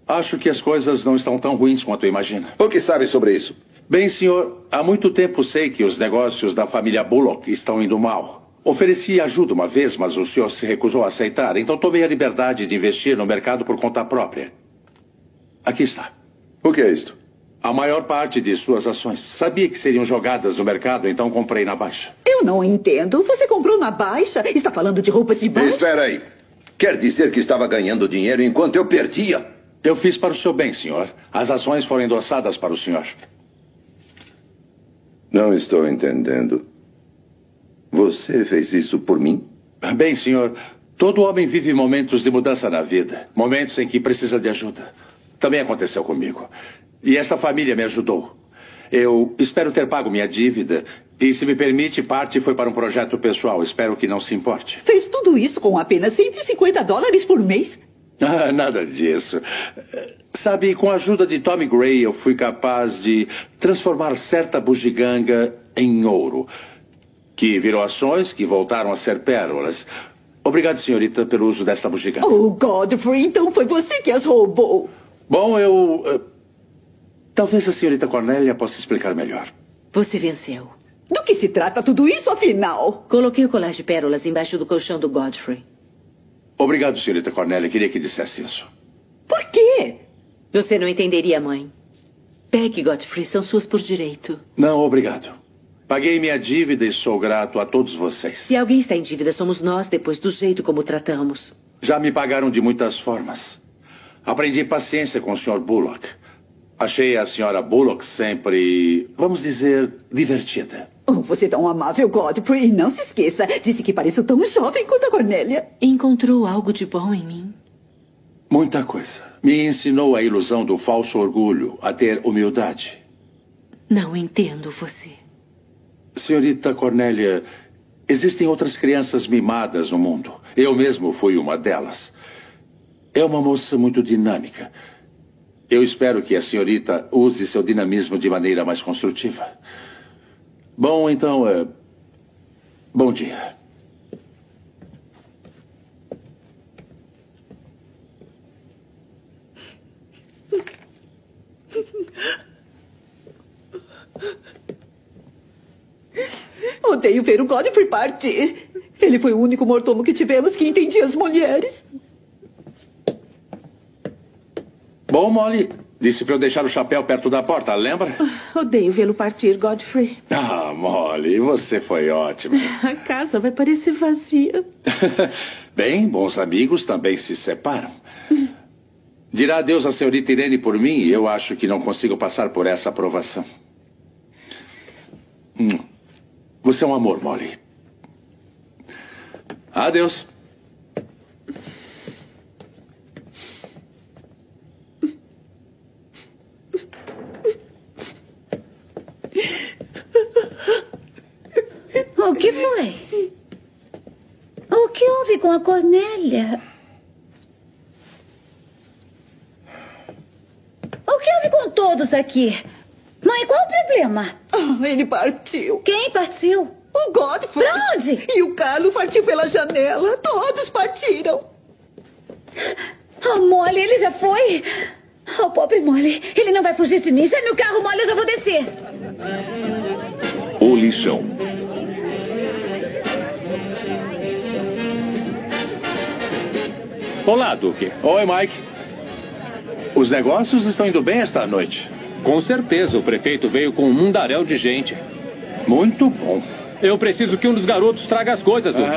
Acho que as coisas não estão tão ruins quanto imagina. O que sabe sobre isso? Bem, senhor, há muito tempo sei que os negócios da família Bullock estão indo mal. Ofereci ajuda uma vez, mas o senhor se recusou a aceitar, então tomei a liberdade de investir no mercado por conta própria. Aqui está. O que é isto? A maior parte de suas ações. Sabia que seriam jogadas no mercado, então comprei na baixa. Eu não entendo. Você comprou na baixa? Está falando de roupas de baixo? Espera aí. Quer dizer que estava ganhando dinheiro enquanto eu perdia? Eu fiz para o seu bem, senhor. As ações foram endossadas para o senhor. Não estou entendendo. Você fez isso por mim? Bem, senhor, todo homem vive momentos de mudança na vida. Momentos em que precisa de ajuda. Também aconteceu comigo. E esta família me ajudou. Eu espero ter pago minha dívida. E, se me permite, parte foi para um projeto pessoal. Espero que não se importe. Fez tudo isso com apenas 150 dólares por mês? Ah, nada disso. Sabe, com a ajuda de Tommy Gray, eu fui capaz de transformar certa bugiganga em ouro. Que virou ações que voltaram a ser pérolas. Obrigado, senhorita, pelo uso desta bugiganga. Oh, Godfrey, então foi você que as roubou. Bom, eu. eh, Talvez a senhorita Cornélia possa explicar melhor. Você venceu. Do que se trata tudo isso, afinal? Coloquei o colar de pérolas embaixo do colchão do Godfrey. Obrigado, senhorita Cornélia. Queria que dissesse isso. Por quê? Você não entenderia, mãe. Pegue e Godfrey são suas por direito. Não, obrigado. Paguei minha dívida e sou grato a todos vocês. Se alguém está em dívida, somos nós, depois do jeito como tratamos. Já me pagaram de muitas formas. Aprendi paciência com o Sr. Bullock. Achei a senhora Bullock sempre, vamos dizer, divertida. Oh, você é tão amável, Godfrey. E não se esqueça, disse que pareço tão jovem quanto a Cornélia. Encontrou algo de bom em mim? Muita coisa. Me ensinou a ilusão do falso orgulho, a ter humildade. Não entendo você. Senhorita Cornélia, existem outras crianças mimadas no mundo. Eu mesmo fui uma delas. É uma moça muito dinâmica. Eu espero que a senhorita use seu dinamismo de maneira mais construtiva. Bom, então, é... bom dia. Odeio ver o Godfrey partir. Ele foi o único mordomo que tivemos que entendia as mulheres. Bom, Molly, disse para eu deixar o chapéu perto da porta, lembra? Odeio vê-lo partir, Godfrey. Ah, Molly, você foi ótima. A casa vai parecer vazia. Bem, bons amigos também se separam. Dirá adeus à senhorita Irene por mim e eu acho que não consigo passar por essa aprovação. Hum. Você é um amor, Molly. Adeus. O que foi? O que houve com a Cornélia? O que houve com todos aqui? Mãe, qual o problema? Ah, ele partiu. Quem partiu? O Godfrey. Pra onde? E o Carlo partiu pela janela. Todos partiram. Oh, Molly, ele já foi? Oh, pobre Molly. Ele não vai fugir de mim. Chame o carro, Molly, eu já vou descer. O lixão. Olá, Duque. Oi, Mike. Os negócios estão indo bem esta noite. Com certeza, o prefeito veio com um mundaréu de gente. Muito bom. Eu preciso que um dos garotos traga as coisas, Duque.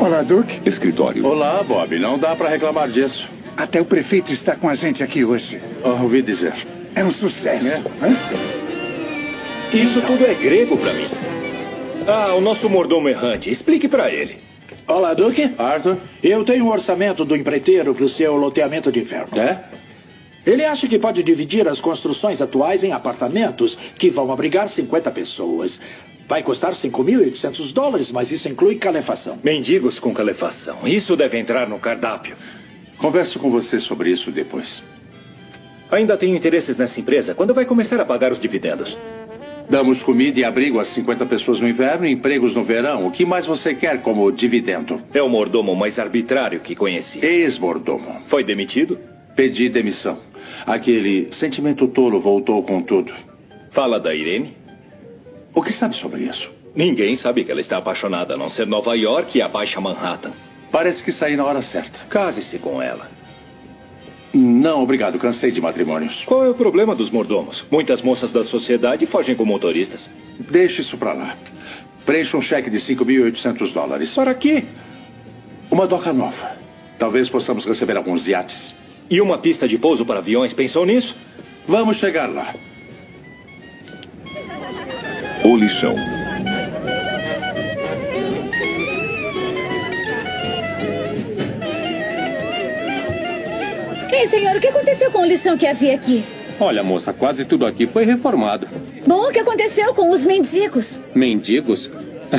Olá, Duke. Escritório. Olá, Bob. Não dá para reclamar disso. Até o prefeito está com a gente aqui hoje. Oh, ouvi dizer. É um sucesso. Hã? Isso tudo é grego pra mim. Ah, o nosso mordomo errante. Explique pra ele. Olá, Duque. Arthur. Eu tenho um orçamento do empreiteiro para o seu loteamento de inverno. É? Ele acha que pode dividir as construções atuais em apartamentos que vão abrigar 50 pessoas. Vai custar 5.800 dólares, mas isso inclui calefação. Mendigos com calefação. Isso deve entrar no cardápio. Converso com você sobre isso depois. Ainda tenho interesses nessa empresa. Quando vai começar a pagar os dividendos? Damos comida e abrigo a 50 pessoas no inverno e empregos no verão. O que mais você quer como dividendo? É o mordomo mais arbitrário que conheci. Ex-mordomo. Foi demitido? Pedi demissão. Aquele sentimento tolo voltou com tudo. Fala da Irene? O que sabe sobre isso? Ninguém sabe que ela está apaixonada, a não ser Nova York e a Baixa Manhattan. Parece que saí na hora certa. Case-se com ela. Não, obrigado. Cansei de matrimônios. Qual é o problema dos mordomos? Muitas moças da sociedade fogem com motoristas. Deixe isso pra lá. Preencha um cheque de 5.800 dólares. Para quê? Uma doca nova. Talvez possamos receber alguns iates. E uma pista de pouso para aviões? Pensou nisso? Vamos chegar lá. O lixão. Ei, senhor, o que aconteceu com o lixão que havia aqui? Olha, moça, quase tudo aqui foi reformado. Bom, o que aconteceu com os mendigos? Mendigos?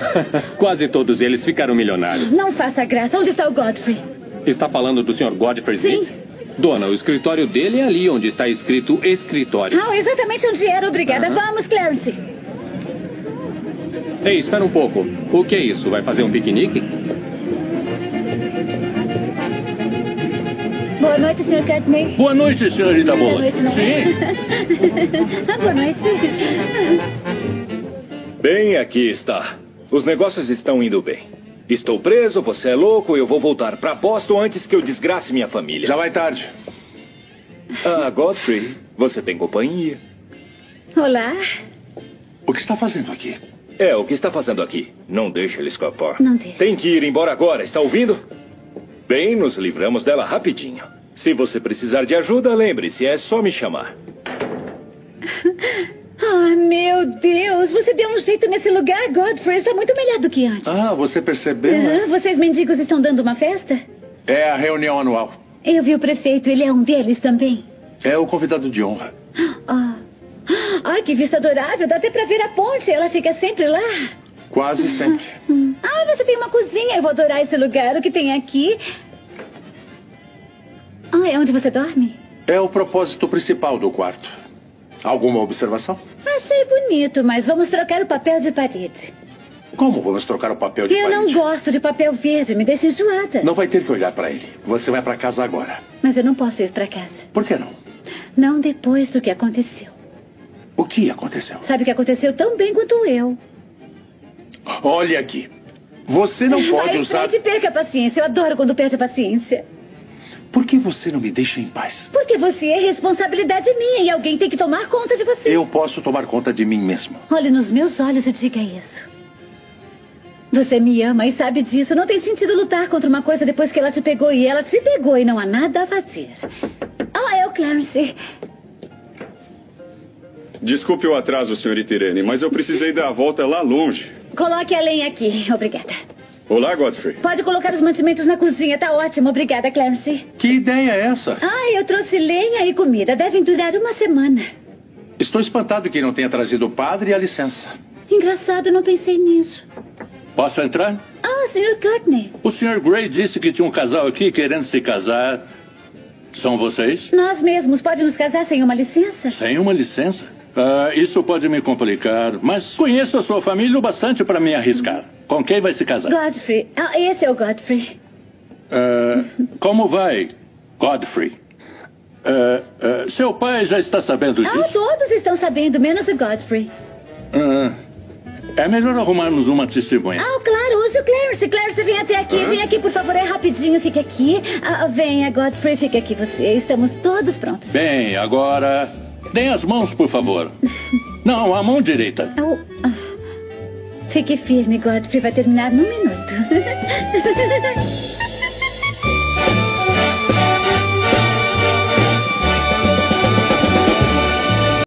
quase todos eles ficaram milionários. Não faça graça. Onde está o Godfrey? Está falando do Sr. Godfrey Sim. Smith? Dona, o escritório dele é ali onde está escrito escritório. Ah, exatamente onde era. Obrigada. Vamos, Clarence. Ei, espera um pouco. O que é isso? Vai fazer um piquenique? Boa noite, Sr. Courtney. Boa noite, senhorita Boa Bola. noite, não é? Sim. Ah, Boa noite. Bem, aqui está. Os negócios estão indo bem. Estou preso, você é louco, eu vou voltar para Boston antes que eu desgrace minha família. Já vai tarde. Ah, Godfrey, você tem companhia. Olá. O que está fazendo aqui? É, o que está fazendo aqui? Não deixe ele escapar. Não deixa. Tem que ir embora agora, está ouvindo? Bem, nos livramos dela rapidinho. Se você precisar de ajuda, lembre-se, é só me chamar. Ah, meu Deus, você deu um jeito nesse lugar, Godfrey. Está muito melhor do que antes. Ah, você percebeu? né? Aham, Vocês mendigos estão dando uma festa? É a reunião anual. Eu vi o prefeito, ele é um deles também. É o convidado de honra. Ah. Ai, que vista adorável. Dá até pra ver a ponte. Ela fica sempre lá. Quase sempre. Ah, você tem uma cozinha. Eu vou adorar esse lugar. O que tem aqui? Ah, é onde você dorme? É o propósito principal do quarto. Alguma observação? Achei bonito, mas vamos trocar o papel de parede. Como vamos trocar o papel de eu parede? não gosto de papel verde. Me deixa enjoada. Não vai ter que olhar para ele. Você vai para casa agora. Mas eu não posso ir pra casa. Por que não? Não depois do que aconteceu. O que aconteceu? Sabe o que aconteceu tão bem quanto eu. Olhe aqui. Você não pode Ai, usar. Fred, perca a paciência. Eu adoro quando perde a paciência. Por que você não me deixa em paz? Porque você é responsabilidade minha e alguém tem que tomar conta de você. Eu posso tomar conta de mim mesmo. Olhe nos meus olhos e diga isso. Você me ama e sabe disso. Não tem sentido lutar contra uma coisa depois que ela te pegou e ela te pegou e não há nada a fazer. Ah, é o Clarence. Desculpe o atraso, senhorita Irene, mas eu precisei dar a volta lá longe. Coloque a lenha aqui. Obrigada. Olá, Godfrey. Pode colocar os mantimentos na cozinha. Tá ótimo. Obrigada, Clarence. Que ideia é essa? Ah, eu trouxe lenha e comida. Devem durar uma semana. Estou espantado que não tenha trazido o padre e a licença. Engraçado, não pensei nisso. Posso entrar? Ah, Sr. Courtney. O Sr. Gray disse que tinha um casal aqui querendo se casar. São vocês? Nós mesmos. Pode nos casar sem uma licença? Sem uma licença? Ah, isso pode me complicar, mas conheço a sua família o bastante para me arriscar. Com quem vai se casar? Godfrey. Ah, esse é o Godfrey. Ah, como vai, Godfrey? Ah, ah, seu pai já está sabendo Ah, disso? todos estão sabendo, menos o Godfrey. Ah, é melhor arrumarmos uma testemunha. Ah, claro, use o Clarence. Clarence, vem até aqui. Vem aqui, por favor. É rapidinho, fica aqui. Ah, venha, Godfrey, fica aqui você. Estamos todos prontos. Bem, agora. Deem as mãos, por favor. Não, a mão direita. Ah, o- ah. Fique firme, Godfrey. Vai terminar num minuto.